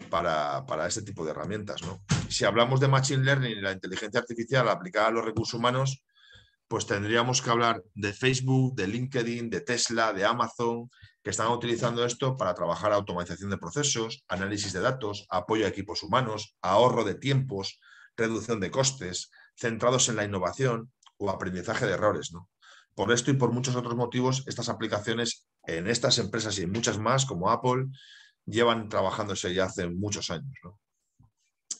para, para este tipo de herramientas. ¿no? Si hablamos de Machine Learning y la inteligencia artificial aplicada a los recursos humanos, pues tendríamos que hablar de Facebook, de LinkedIn, de Tesla, de Amazon, que están utilizando esto para trabajar automatización de procesos, análisis de datos, apoyo a equipos humanos, ahorro de tiempos, reducción de costes, centrados en la innovación o aprendizaje de errores. ¿no? Por esto y por muchos otros motivos, estas aplicaciones en estas empresas y en muchas más, como Apple, llevan trabajándose ya hace muchos años.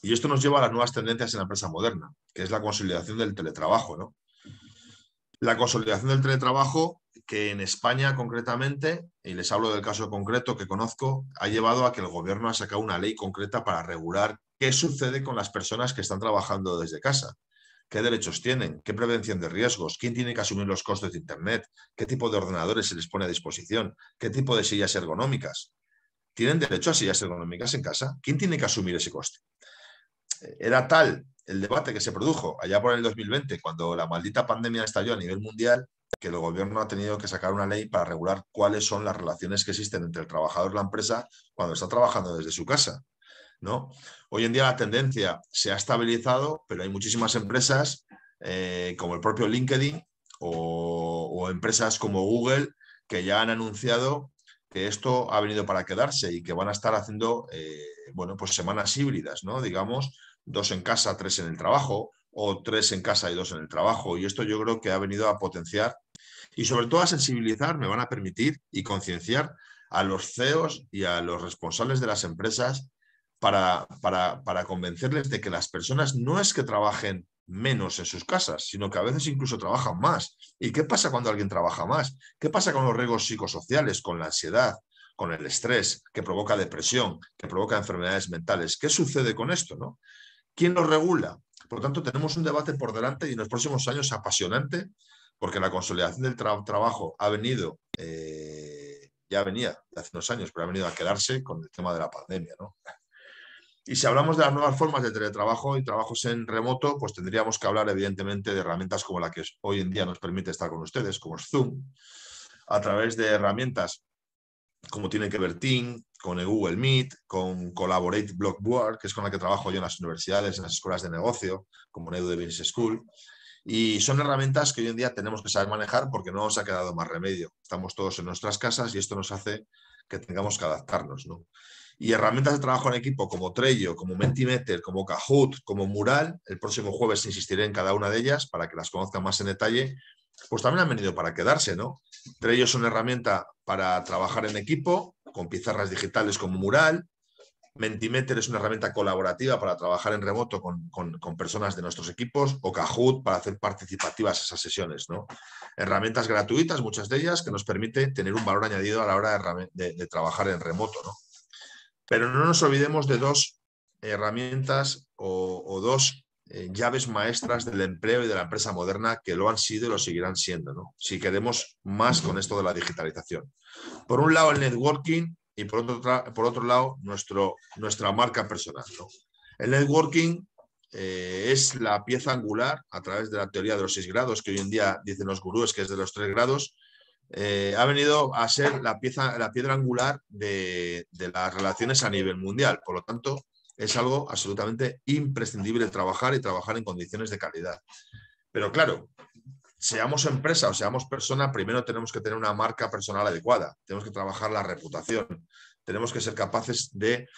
Y esto nos lleva a las nuevas tendencias en la empresa moderna, que es la consolidación del teletrabajo. ¿no? La consolidación del teletrabajo, que en España concretamente, y les hablo del caso concreto que conozco, ha llevado a que el gobierno ha sacado una ley concreta para regular qué sucede con las personas que están trabajando desde casa. ¿Qué derechos tienen? ¿Qué prevención de riesgos? ¿Quién tiene que asumir los costes de Internet? ¿Qué tipo de ordenadores se les pone a disposición? ¿Qué tipo de sillas ergonómicas? ¿Tienen derecho a sillas ergonómicas en casa? ¿Quién tiene que asumir ese coste? Era tal el debate que se produjo allá por el 2020, cuando la maldita pandemia estalló a nivel mundial, que el gobierno ha tenido que sacar una ley para regular cuáles son las relaciones que existen entre el trabajador y la empresa cuando está trabajando desde su casa. ¿no? Hoy en día la tendencia se ha estabilizado, pero hay muchísimas empresas eh, como el propio LinkedIn o, empresas como Google que ya han anunciado que esto ha venido para quedarse y que van a estar haciendo eh, bueno, pues semanas híbridas, ¿no? digamos, dos en casa, tres en el trabajo, o tres en casa y dos en el trabajo. Y esto yo creo que ha venido a potenciar y sobre todo a sensibilizar, me van a permitir y concienciar a los CEOs y a los responsables de las empresas para, para, para, convencerles de que las personas no es que trabajen menos en sus casas, sino que a veces incluso trabajan más. ¿Y qué pasa cuando alguien trabaja más? ¿Qué pasa con los riesgos psicosociales, con la ansiedad, con el estrés, que provoca depresión, que provoca enfermedades mentales? ¿Qué sucede con esto? ¿no? ¿Quién lo regula? Por lo tanto, tenemos un debate por delante y en los próximos años apasionante, porque la consolidación del trabajo ha venido, eh, ya venía de hace unos años, pero ha venido a quedarse con el tema de la pandemia. Y si hablamos de las nuevas formas de teletrabajo y trabajos en remoto, pues tendríamos que hablar evidentemente de herramientas como la que hoy en día nos permite estar con ustedes, como Zoom, a través de herramientas como tiene que ver Team, con el Google Meet, con Collaborate Blockboard, que es con la que trabajo yo en las universidades, en las escuelas de negocio, como en Edu de Business School. Y son herramientas que hoy en día tenemos que saber manejar porque no nos ha quedado más remedio. Estamos todos en nuestras casas y esto nos hace que tengamos que adaptarnos. ¿no? Y herramientas de trabajo en equipo como Trello, como Mentimeter, como Kahoot, como Mural, el próximo jueves insistiré en cada una de ellas para que las conozcan más en detalle, pues también han venido para quedarse. ¿no? Trello es una herramienta para trabajar en equipo, con pizarras digitales como Mural. Mentimeter es una herramienta colaborativa para trabajar en remoto con, personas de nuestros equipos o Kahoot para hacer participativas esas sesiones. ¿no? Herramientas gratuitas, muchas de ellas, que nos permite tener un valor añadido a la hora de, trabajar en remoto. ¿no? Pero no nos olvidemos de dos herramientas o, dos eh, llaves maestras del empleo y de la empresa moderna que lo han sido y lo seguirán siendo, ¿no? si queremos más con esto de la digitalización. Por un lado, el networking y por otro, por otro lado, nuestro, nuestra marca personal. El networking eh, es la pieza angular a través de la teoría de los seis grados, que hoy en día dicen los gurús que es de los tres grados, eh, ha venido a ser la, pieza, la piedra angular de, las relaciones a nivel mundial. Por lo tanto, es algo absolutamente imprescindible trabajar y trabajar en condiciones de calidad. Pero claro, seamos empresa o seamos persona, primero tenemos que tener una marca personal adecuada, tenemos que trabajar la reputación, tenemos que ser capaces de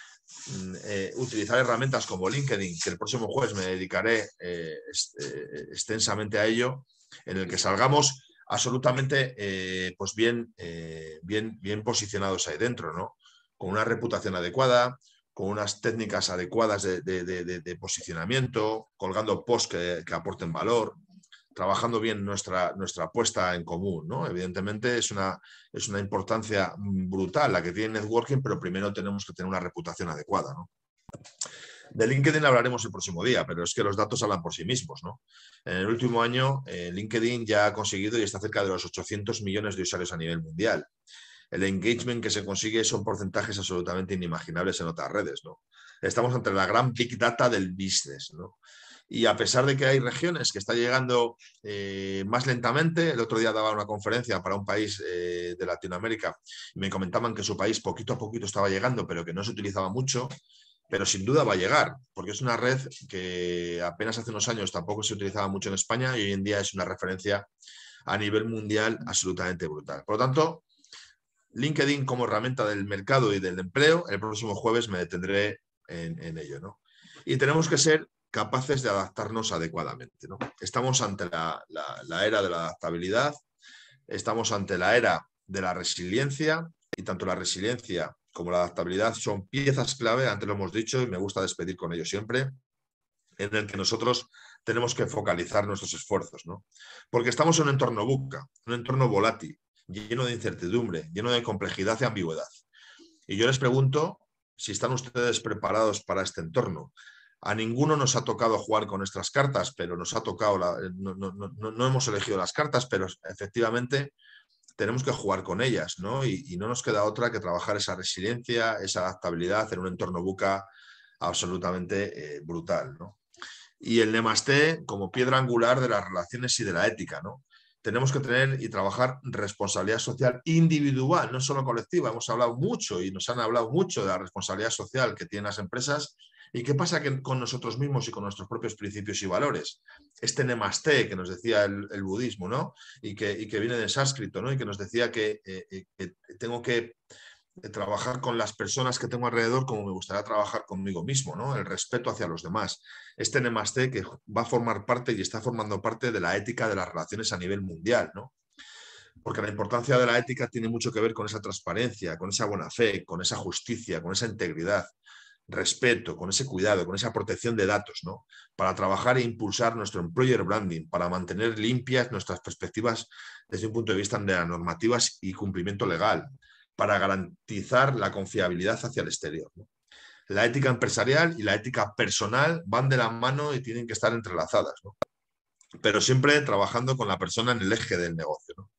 mm, eh, utilizar herramientas como LinkedIn, que el próximo jueves me dedicaré eh, eh, extensamente a ello, en el que salgamos absolutamente pues bien, bien, bien posicionados ahí dentro, ¿no? con una reputación adecuada, con unas técnicas adecuadas de, posicionamiento, colgando posts que, aporten valor, trabajando bien nuestra, nuestra apuesta en común. ¿no? Evidentemente es una, es una importancia brutal la que tiene networking, pero primero tenemos que tener una reputación adecuada. De LinkedIn hablaremos el próximo día, pero es que los datos hablan por sí mismos. ¿no? En el último año, eh, LinkedIn ya ha conseguido y está cerca de los 800 millones de usuarios a nivel mundial. El engagement que se consigue son porcentajes absolutamente inimaginables en otras redes. Estamos ante la gran big data del business. Y a pesar de que hay regiones que están llegando eh, más lentamente, el otro día daba una conferencia para un país eh, de Latinoamérica y me comentaban que su país poquito a poquito estaba llegando, pero que no se utilizaba mucho pero sin duda va a llegar, porque es una red que apenas hace unos años tampoco se utilizaba mucho en España y hoy en día es una referencia a nivel mundial absolutamente brutal. Por lo tanto, LinkedIn como herramienta del mercado y del empleo, el próximo jueves me detendré en, ello. ¿no? Y tenemos que ser capaces de adaptarnos adecuadamente. ¿no? Estamos ante la, era de la adaptabilidad, estamos ante la era de la resiliencia y tanto la resiliencia como la adaptabilidad son piezas clave, antes lo hemos dicho y me gusta despedir con ello siempre, en el que nosotros tenemos que focalizar nuestros esfuerzos, ¿no? Porque estamos en un entorno buca, un entorno volátil, lleno de incertidumbre, lleno de complejidad y ambigüedad. Y yo les pregunto si están ustedes preparados para este entorno. A ninguno nos ha tocado jugar con nuestras cartas, pero nos ha tocado, no, no, hemos elegido las cartas, pero efectivamente tenemos que jugar con ellas, ¿no? Y, no nos queda otra que trabajar esa resiliencia, esa adaptabilidad en un entorno buca absolutamente eh, brutal, ¿no? Y el Nemaste como piedra angular de las relaciones y de la ética, ¿no? Tenemos que tener y trabajar responsabilidad social individual, no solo colectiva. Hemos hablado mucho y nos han hablado mucho de la responsabilidad social que tienen las empresas ¿Y qué pasa con nosotros mismos y con nuestros propios principios y valores? Este nemaste que nos decía el, budismo, ¿no? Y que, viene del sánscrito, ¿no? Y que nos decía que, eh, eh, que tengo que eh, trabajar con las personas que tengo alrededor como me gustaría trabajar conmigo mismo, ¿no? El respeto hacia los demás. Este nemaste que va a formar parte y está formando parte de la ética de las relaciones a nivel mundial, ¿no? Porque la importancia de la ética tiene mucho que ver con esa transparencia, con esa buena fe, con esa justicia, con esa integridad respeto, con ese cuidado, con esa protección de datos, ¿no? Para trabajar e impulsar nuestro employer branding, para mantener limpias nuestras perspectivas desde un punto de vista de las normativas y cumplimiento legal, para garantizar la confiabilidad hacia el exterior. La ética empresarial y la ética personal van de la mano y tienen que estar entrelazadas, pero siempre trabajando con la persona en el eje del negocio.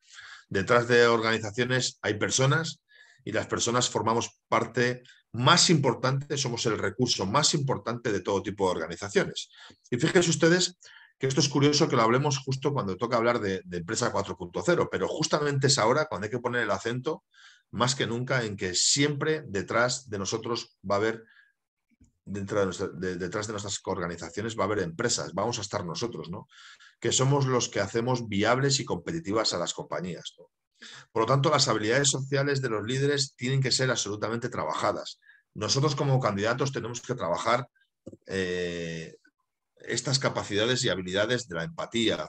Detrás de organizaciones hay personas y las personas formamos parte más importante, somos el recurso más importante de todo tipo de organizaciones. Y fíjense ustedes que esto es curioso que lo hablemos justo cuando toca hablar de, empresa 4.0, pero justamente es ahora cuando hay que poner el acento más que nunca en que siempre detrás de nosotros va a haber, de, detrás de nuestras organizaciones va a haber empresas, vamos a estar nosotros, ¿no? Que somos los que hacemos viables y competitivas a las compañías. Por lo tanto, las habilidades sociales de los líderes tienen que ser absolutamente trabajadas. Nosotros como candidatos tenemos que trabajar eh, estas capacidades y habilidades de la empatía,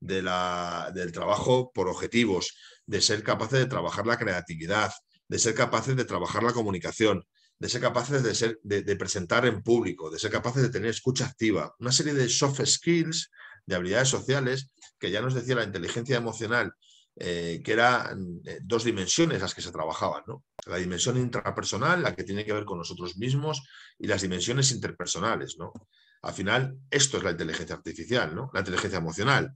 de la, del trabajo por objetivos, de ser capaces de trabajar la creatividad, de ser capaces de trabajar la comunicación, de ser capaces de, ser, de presentar en público, de ser capaces de tener escucha activa, una serie de soft skills, de habilidades sociales, que ya nos decía la inteligencia emocional eh, que eran eh, dos dimensiones las que se trabajaban, ¿no? La dimensión intrapersonal, la que tiene que ver con nosotros mismos, y las dimensiones interpersonales, ¿no? Al final, esto es la inteligencia artificial, ¿no? La inteligencia emocional.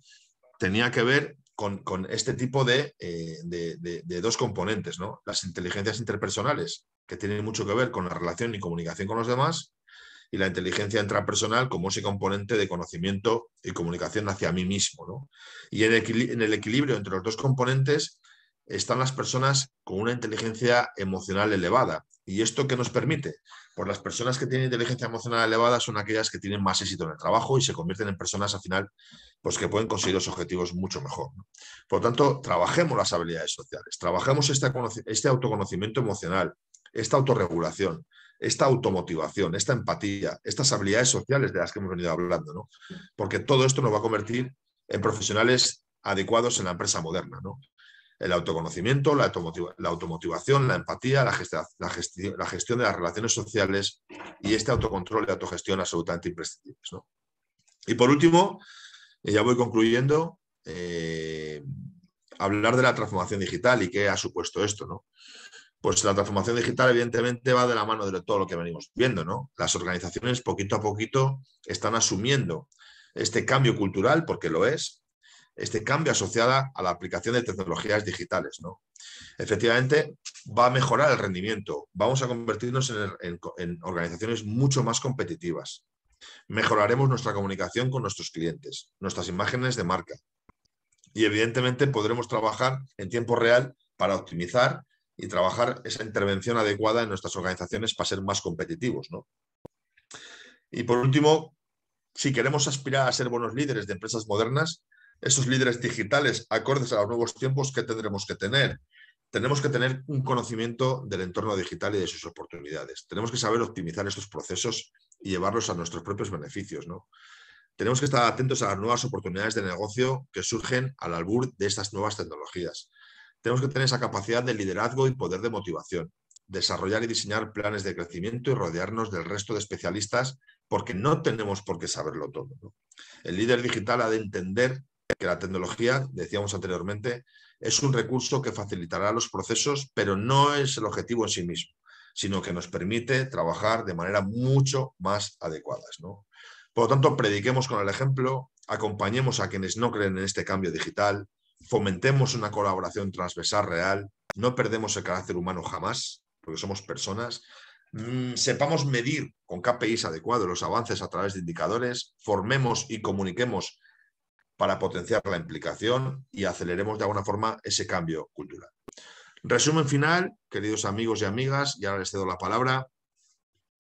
Tenía que ver con, este tipo de, eh, de, dos componentes, ¿no? Las inteligencias interpersonales, que tienen mucho que ver con la relación y comunicación con los demás, y la inteligencia intrapersonal como ese componente de conocimiento y comunicación hacia mí mismo. Y en el, equilibrio entre los dos componentes están las personas con una inteligencia emocional elevada. ¿Y esto qué nos permite? Pues las personas que tienen inteligencia emocional elevada son aquellas que tienen más éxito en el trabajo y se convierten en personas al final pues que pueden conseguir los objetivos mucho mejor. Por lo tanto, trabajemos las habilidades sociales, trabajemos este, autoconocimiento emocional, esta autorregulación, esta automotivación, esta empatía, estas habilidades sociales de las que hemos venido hablando, ¿no? Porque todo esto nos va a convertir en profesionales adecuados en la empresa moderna. El autoconocimiento, la, automotivación, la empatía, la, gestión, de las relaciones sociales y este autocontrol y autogestión absolutamente imprescindibles. Y por último, ya voy concluyendo, eh, hablar de la transformación digital y qué ha supuesto esto. ¿no? pues la transformación digital evidentemente va de la mano de todo lo que venimos viendo, ¿no? Las organizaciones poquito a poquito están asumiendo este cambio cultural, porque lo es, este cambio asociado a la aplicación de tecnologías digitales, ¿no? Efectivamente, va a mejorar el rendimiento, vamos a convertirnos en, en organizaciones mucho más competitivas, mejoraremos nuestra comunicación con nuestros clientes, nuestras imágenes de marca y evidentemente podremos trabajar en tiempo real para optimizar y trabajar esa intervención adecuada en nuestras organizaciones para ser más competitivos. ¿no? Y por último, si queremos aspirar a ser buenos líderes de empresas modernas, esos líderes digitales acordes a los nuevos tiempos que tendremos que tener. Tenemos que tener un conocimiento del entorno digital y de sus oportunidades. Tenemos que saber optimizar estos procesos y llevarlos a nuestros propios beneficios. ¿no? Tenemos que estar atentos a las nuevas oportunidades de negocio que surgen al albur de estas nuevas tecnologías tenemos que tener esa capacidad de liderazgo y poder de motivación, desarrollar y diseñar planes de crecimiento y rodearnos del resto de especialistas porque no tenemos por qué saberlo todo. El líder digital ha de entender que la tecnología, decíamos anteriormente, es un recurso que facilitará los procesos, pero no es el objetivo en sí mismo, sino que nos permite trabajar de manera mucho más adecuada. Por lo tanto, prediquemos con el ejemplo, acompañemos a quienes no creen en este cambio digital, fomentemos una colaboración transversal real, no perdemos el carácter humano jamás, porque somos personas, mm, sepamos medir con KPIs adecuados los avances a través de indicadores, formemos y comuniquemos para potenciar la implicación y aceleremos de alguna forma ese cambio cultural. Resumen final, queridos amigos y amigas, ya les cedo la palabra.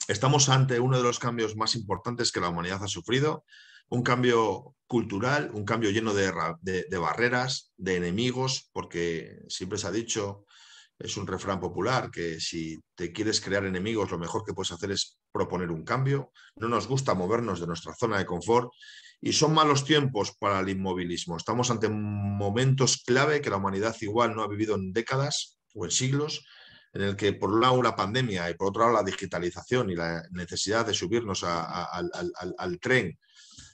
Estamos ante uno de los cambios más importantes que la humanidad ha sufrido un cambio cultural, un cambio lleno de, barreras, de enemigos, porque siempre se ha dicho, es un refrán popular, que si te quieres crear enemigos, lo mejor que puedes hacer es proponer un cambio. No nos gusta movernos de nuestra zona de confort y son malos tiempos para el inmovilismo. Estamos ante momentos clave que la humanidad igual no ha vivido en décadas o en siglos, en el que por un lado la pandemia y por otro lado la digitalización y la necesidad de subirnos al tren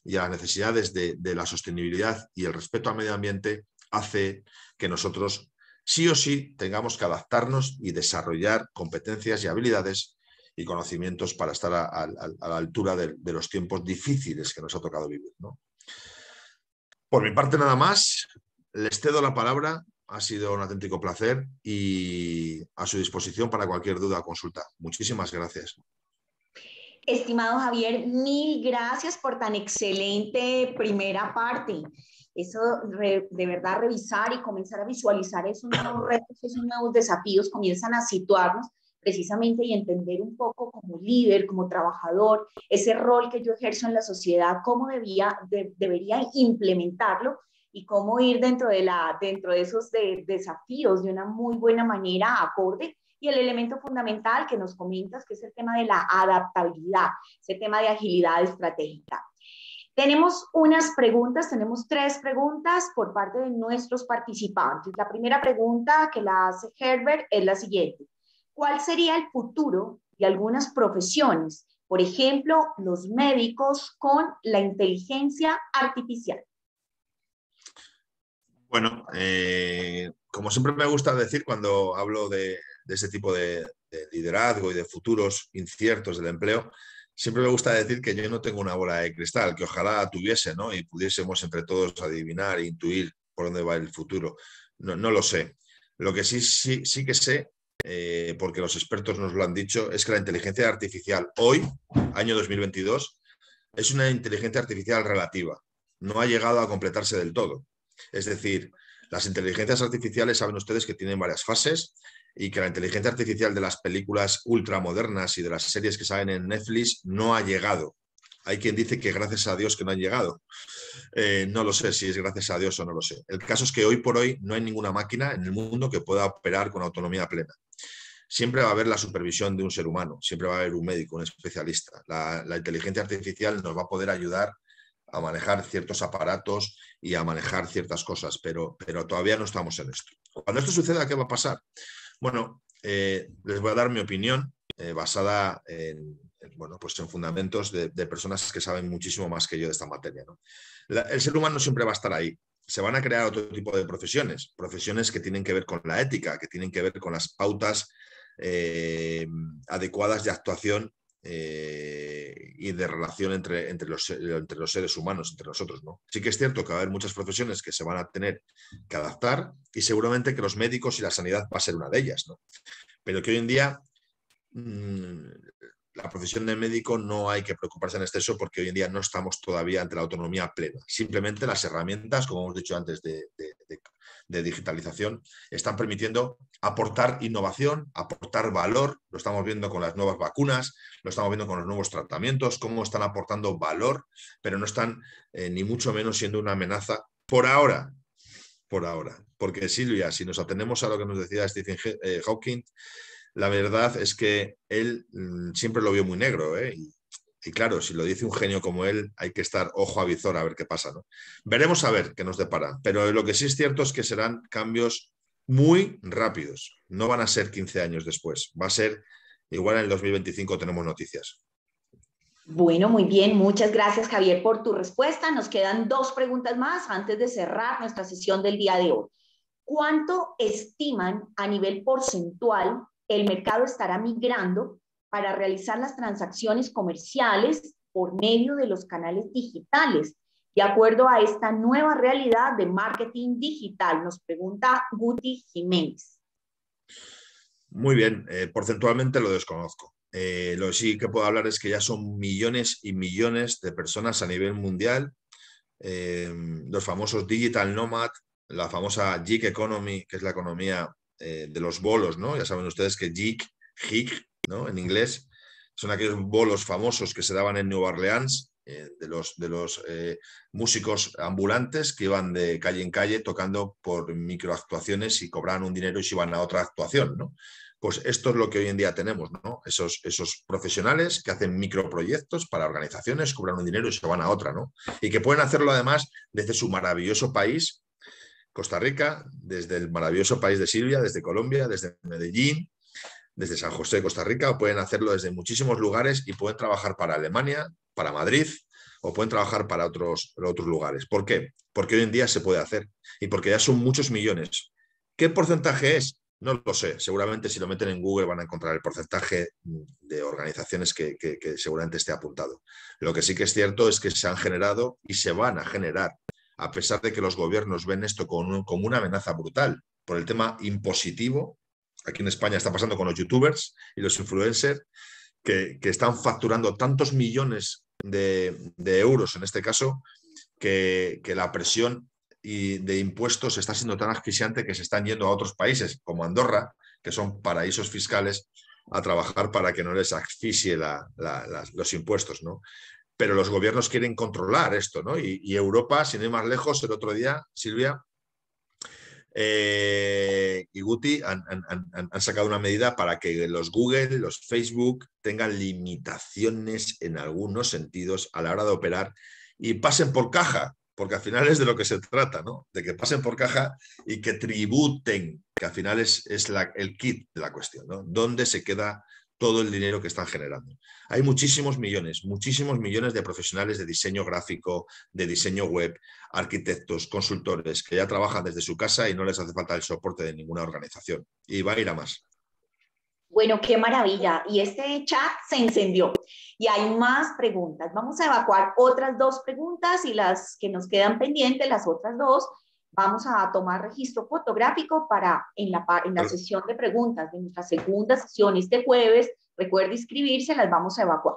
y a las necesidades de, la sostenibilidad y el respeto al medio ambiente hace que nosotros sí o sí tengamos que adaptarnos y desarrollar competencias y habilidades y conocimientos para estar a, la altura de, los tiempos difíciles que nos ha tocado vivir. Por mi parte nada más, les cedo la palabra, ha sido un auténtico placer y a su disposición para cualquier duda o consulta. Muchísimas gracias. Estimado Javier, mil gracias por tan excelente primera parte. Eso de verdad revisar y comenzar a visualizar esos nuevos retos, esos nuevos desafíos comienzan a situarnos precisamente y entender un poco como líder, como trabajador, ese rol que yo ejerzo en la sociedad, cómo debía, debería implementarlo y cómo ir dentro de, la, dentro de esos desafíos de una muy buena manera, acorde y el elemento fundamental que nos comentas, que es el tema de la adaptabilidad, ese tema de agilidad estratégica. Tenemos unas preguntas, tenemos tres preguntas por parte de nuestros participantes. La primera pregunta que la hace Herbert es la siguiente. ¿Cuál sería el futuro de algunas profesiones? Por ejemplo, los médicos con la inteligencia artificial. Bueno, eh, como siempre me gusta decir cuando hablo de, de ese tipo de, liderazgo y de futuros inciertos del empleo, siempre me gusta decir que yo no tengo una bola de cristal, que ojalá tuviese, ¿no? Y pudiésemos entre todos adivinar e intuir por dónde va el futuro. No, lo sé. Lo que sí, sí, sí que sé, eh, porque los expertos nos lo han dicho, es que la inteligencia artificial hoy, año 2022, es una inteligencia artificial relativa. No ha llegado a completarse del todo. Es decir, las inteligencias artificiales saben ustedes que tienen varias fases y que la inteligencia artificial de las películas ultramodernas y de las series que salen en Netflix no ha llegado. Hay quien dice que gracias a Dios que no han llegado. Eh, no lo sé si es gracias a Dios o no lo sé. El caso es que hoy por hoy no hay ninguna máquina en el mundo que pueda operar con autonomía plena. Siempre va a haber la supervisión de un ser humano, siempre va a haber un médico, un especialista. La, inteligencia artificial nos va a poder ayudar a manejar ciertos aparatos y a manejar ciertas cosas, pero, pero todavía no estamos en esto. Cuando esto suceda, ¿qué va a pasar? Bueno, eh, les voy a dar mi opinión eh, basada en, bueno, pues en fundamentos de, personas que saben muchísimo más que yo de esta materia. el ser humano siempre va a estar ahí. Se van a crear otro tipo de profesiones, profesiones que tienen que ver con la ética, que tienen que ver con las pautas eh, adecuadas de actuación eh, y de relación entre, entre, los, entre los seres humanos, entre nosotros. ¿no? Sí que es cierto que va a haber muchas profesiones que se van a tener que adaptar y seguramente que los médicos y la sanidad va a ser una de ellas. ¿no? Pero que hoy en día mm, la profesión de médico no hay que preocuparse en exceso porque hoy en día no estamos todavía ante la autonomía plena. Simplemente las herramientas, como hemos dicho antes, de, de digitalización están permitiendo aportar innovación, aportar valor. Lo estamos viendo con las nuevas vacunas, lo estamos viendo con los nuevos tratamientos, cómo están aportando valor, pero no están eh, ni mucho menos siendo una amenaza por ahora. Por ahora. Porque Silvia, si nos atenemos a lo que nos decía Stephen eh, Hawking, la verdad es que él mm, siempre lo vio muy negro, ¿eh? Claro, si lo dice un genio como él, hay que estar ojo a visor a ver qué pasa. ¿no? Veremos a ver qué nos depara. Pero lo que sí es cierto es que serán cambios muy rápidos. No van a ser 15 años después. Va a ser, igual en el 2025 tenemos noticias. Bueno, muy bien. Muchas gracias, Javier, por tu respuesta. Nos quedan dos preguntas más antes de cerrar nuestra sesión del día de hoy. ¿Cuánto estiman a nivel porcentual el mercado estará migrando para realizar las transacciones comerciales por medio de los canales digitales, de acuerdo a esta nueva realidad de marketing digital? Nos pregunta Guti Jiménez. Muy bien, eh, porcentualmente lo desconozco. Eh, lo que sí que puedo hablar es que ya son millones y millones de personas a nivel mundial, eh, los famosos digital nomad, la famosa gig economy, que es la economía de los bolos, ¿no? Ya saben ustedes que gig, gig en inglés, son aquellos bolos famosos que se daban en Nueva Orleans, eh, de los, de los eh, músicos ambulantes que iban de calle en calle tocando por microactuaciones y cobraban un dinero y se iban a otra actuación. ¿no? Pues esto es lo que hoy en día tenemos, ¿no? Esos, esos profesionales que hacen microproyectos para organizaciones, cobran un dinero y se van a otra, ¿no? Y que pueden hacerlo además desde su maravilloso país, Costa Rica, desde el maravilloso país de Silvia, desde Colombia, desde Medellín, desde San José, Costa Rica, o pueden hacerlo desde muchísimos lugares y pueden trabajar para Alemania, para Madrid, o pueden trabajar para otros, otros lugares. ¿Por qué? Porque hoy en día se puede hacer y porque ya son muchos millones. ¿Qué porcentaje es? No lo sé. Seguramente si lo meten en Google van a encontrar el porcentaje de organizaciones que, seguramente esté apuntado. Lo que sí que es cierto es que se han generado y se van a generar, a pesar de que los gobiernos ven esto como una amenaza brutal por el tema impositivo aquí en España está pasando con los youtubers y los influencers, que, están facturando tantos millones de, euros en este caso, que, la presión y de impuestos está siendo tan asfixiante que se están yendo a otros países como Andorra, que son paraísos fiscales, a trabajar para que no les asfixie los impuestos. ¿no? Pero los gobiernos quieren controlar esto, ¿no? Y, y Europa, sin ir más lejos, el otro día, Silvia, eh, y Guti han, sacado una medida para que los Google, los Facebook tengan limitaciones en algunos sentidos a la hora de operar y pasen por caja, porque al final es de lo que se trata, ¿no? De que pasen por caja y que tributen, que al final es, el kit de la cuestión, ¿no? ¿Dónde se queda todo el dinero que están generando. Hay muchísimos millones, muchísimos millones de profesionales de diseño gráfico, de diseño web, arquitectos, consultores, que ya trabajan desde su casa y no les hace falta el soporte de ninguna organización. Y va a ir a más. Bueno, qué maravilla. Y este chat se encendió. Y hay más preguntas. Vamos a evacuar otras dos preguntas y las que nos quedan pendientes, las otras dos, vamos a tomar registro fotográfico para en la, en la sesión de preguntas de nuestra segunda sesión este jueves. Recuerde inscribirse, las vamos a evacuar.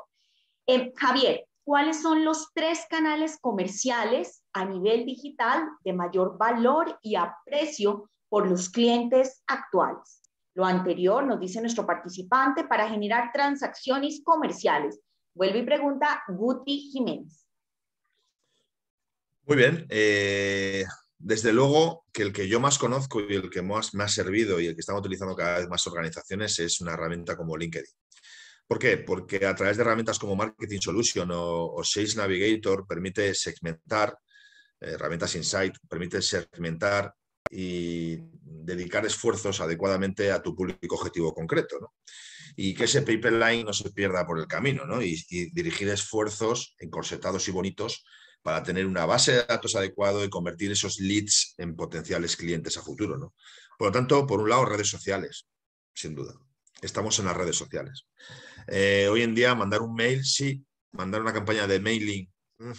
Eh, Javier, ¿cuáles son los tres canales comerciales a nivel digital de mayor valor y aprecio por los clientes actuales? Lo anterior nos dice nuestro participante para generar transacciones comerciales. Vuelve y pregunta Guti Jiménez. Muy bien. Eh, desde luego que el que yo más conozco y el que más me ha servido y el que están utilizando cada vez más organizaciones es una herramienta como LinkedIn. ¿Por qué? Porque a través de herramientas como Marketing Solution o, Sales Navigator permite segmentar, eh, herramientas Insight, permite segmentar y dedicar esfuerzos adecuadamente a tu público objetivo concreto. Y que ese pipeline no se pierda por el camino ¿no? y, y dirigir esfuerzos encorsetados y bonitos para tener una base de datos adecuado y convertir esos leads en potenciales clientes a futuro. ¿no? Por lo tanto, por un lado, redes sociales, sin duda. estamos en las redes sociales. Eh, hoy en día mandar un mail, sí, mandar una campaña de mailing mm,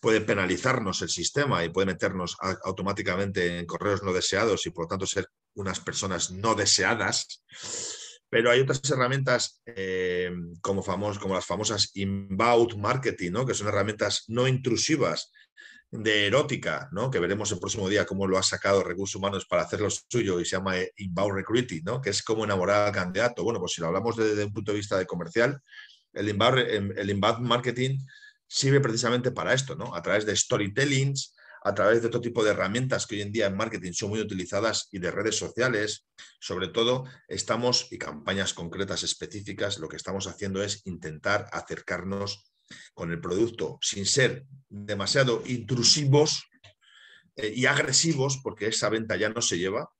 puede penalizarnos el sistema y puede meternos automáticamente en correos no deseados y por lo tanto ser unas personas no deseadas. Pero hay otras herramientas eh, como, como las famosas inbound marketing, ¿no? que son herramientas no intrusivas de erótica, ¿no? que veremos el próximo día cómo lo ha sacado Recursos Humanos para hacer lo suyo y se llama eh, inbound recruiting, ¿no? que es como enamorar al candidato. Bueno, pues si lo hablamos desde un punto de vista de comercial, el inbound, el inbound marketing sirve precisamente para esto, ¿no? a través de storytellings, a través de todo tipo de herramientas que hoy en día en marketing son muy utilizadas y de redes sociales, sobre todo estamos, y campañas concretas específicas, lo que estamos haciendo es intentar acercarnos con el producto sin ser demasiado intrusivos eh, y agresivos, porque esa venta ya no se lleva,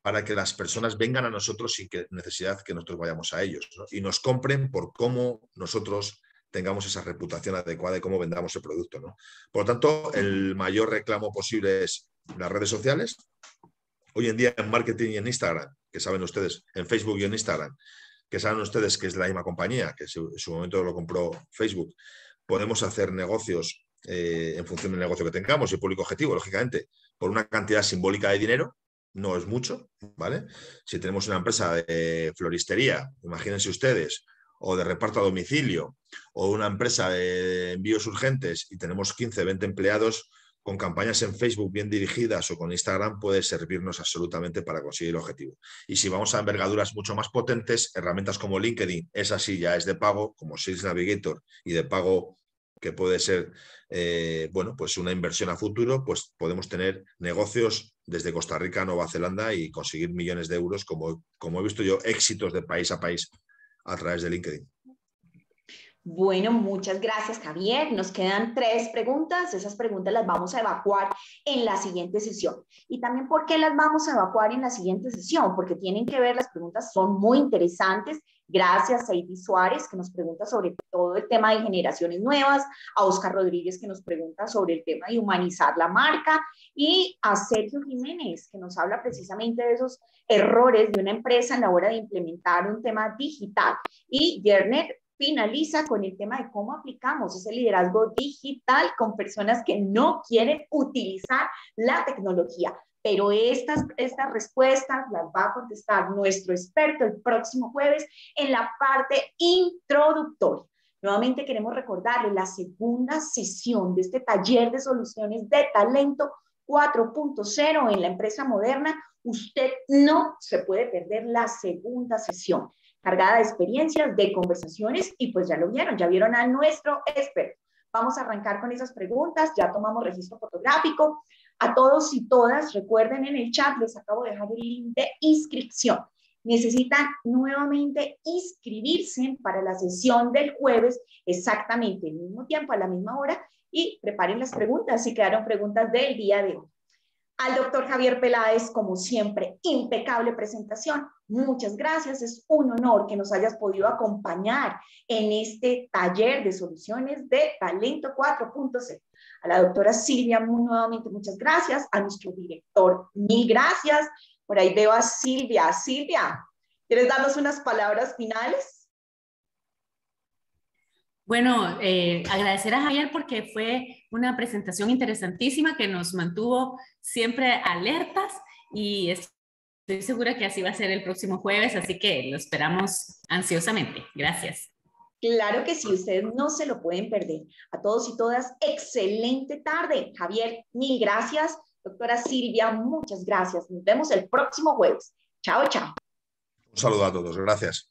para que las personas vengan a nosotros sin que necesidad que nosotros vayamos a ellos y nos compren por cómo nosotros tengamos esa reputación adecuada de cómo vendamos el producto. ¿no? Por lo tanto, el mayor reclamo posible es las redes sociales. Hoy en día en marketing y en Instagram, que saben ustedes, en Facebook y en Instagram, que saben ustedes que es la misma compañía, que en su momento lo compró Facebook, podemos hacer negocios eh, en función del negocio que tengamos y el público objetivo, lógicamente, por una cantidad simbólica de dinero, no es mucho, ¿vale? Si tenemos una empresa de floristería, imagínense ustedes, o de reparto a domicilio, o una empresa de envíos urgentes y tenemos 15, 20 empleados, con campañas en Facebook bien dirigidas o con Instagram puede servirnos absolutamente para conseguir el objetivo. Y si vamos a envergaduras mucho más potentes, herramientas como LinkedIn, esa sí ya es de pago, como Sales Navigator y de pago que puede ser, eh, bueno, pues una inversión a futuro, pues podemos tener negocios desde Costa Rica a Nueva Zelanda y conseguir millones de euros, como, como he visto yo, éxitos de país a país a través de LinkedIn. Bueno, muchas gracias, Javier. Nos quedan tres preguntas. Esas preguntas las vamos a evacuar en la siguiente sesión. Y también, ¿por qué las vamos a evacuar en la siguiente sesión? Porque tienen que ver, las preguntas son muy interesantes. Gracias a Ivy Suárez, que nos pregunta sobre todo el tema de generaciones nuevas, a Oscar Rodríguez, que nos pregunta sobre el tema de humanizar la marca, y a Sergio Jiménez, que nos habla precisamente de esos errores de una empresa en la hora de implementar un tema digital. Y Yernet finaliza con el tema de cómo aplicamos ese liderazgo digital con personas que no quieren utilizar la tecnología. Pero estas, estas respuestas las va a contestar nuestro experto el próximo jueves en la parte introductoria. Nuevamente queremos recordarle la segunda sesión de este taller de soluciones de talento 4.0 en la empresa moderna. Usted no se puede perder la segunda sesión cargada de experiencias, de conversaciones y pues ya lo vieron, ya vieron a nuestro experto. Vamos a arrancar con esas preguntas, ya tomamos registro fotográfico. A todos y todas, recuerden en el chat, les acabo de dejar el link de inscripción. Necesitan nuevamente inscribirse para la sesión del jueves, exactamente el mismo tiempo, a la misma hora, y preparen las preguntas si quedaron preguntas del día de hoy. Al doctor Javier Peláez, como siempre, impecable presentación. Muchas gracias. Es un honor que nos hayas podido acompañar en este taller de soluciones de Talento 4.0. A la doctora Silvia, nuevamente muchas gracias. A nuestro director, mil gracias. Por ahí veo a Silvia. Silvia, ¿quieres darnos unas palabras finales? Bueno, eh, agradecer a Javier porque fue una presentación interesantísima que nos mantuvo siempre alertas y estoy segura que así va a ser el próximo jueves, así que lo esperamos ansiosamente. Gracias. Claro que sí, ustedes no se lo pueden perder. A todos y todas, excelente tarde. Javier, mil gracias. Doctora Silvia, muchas gracias. Nos vemos el próximo jueves. Chao, chao. Un saludo a todos. Gracias.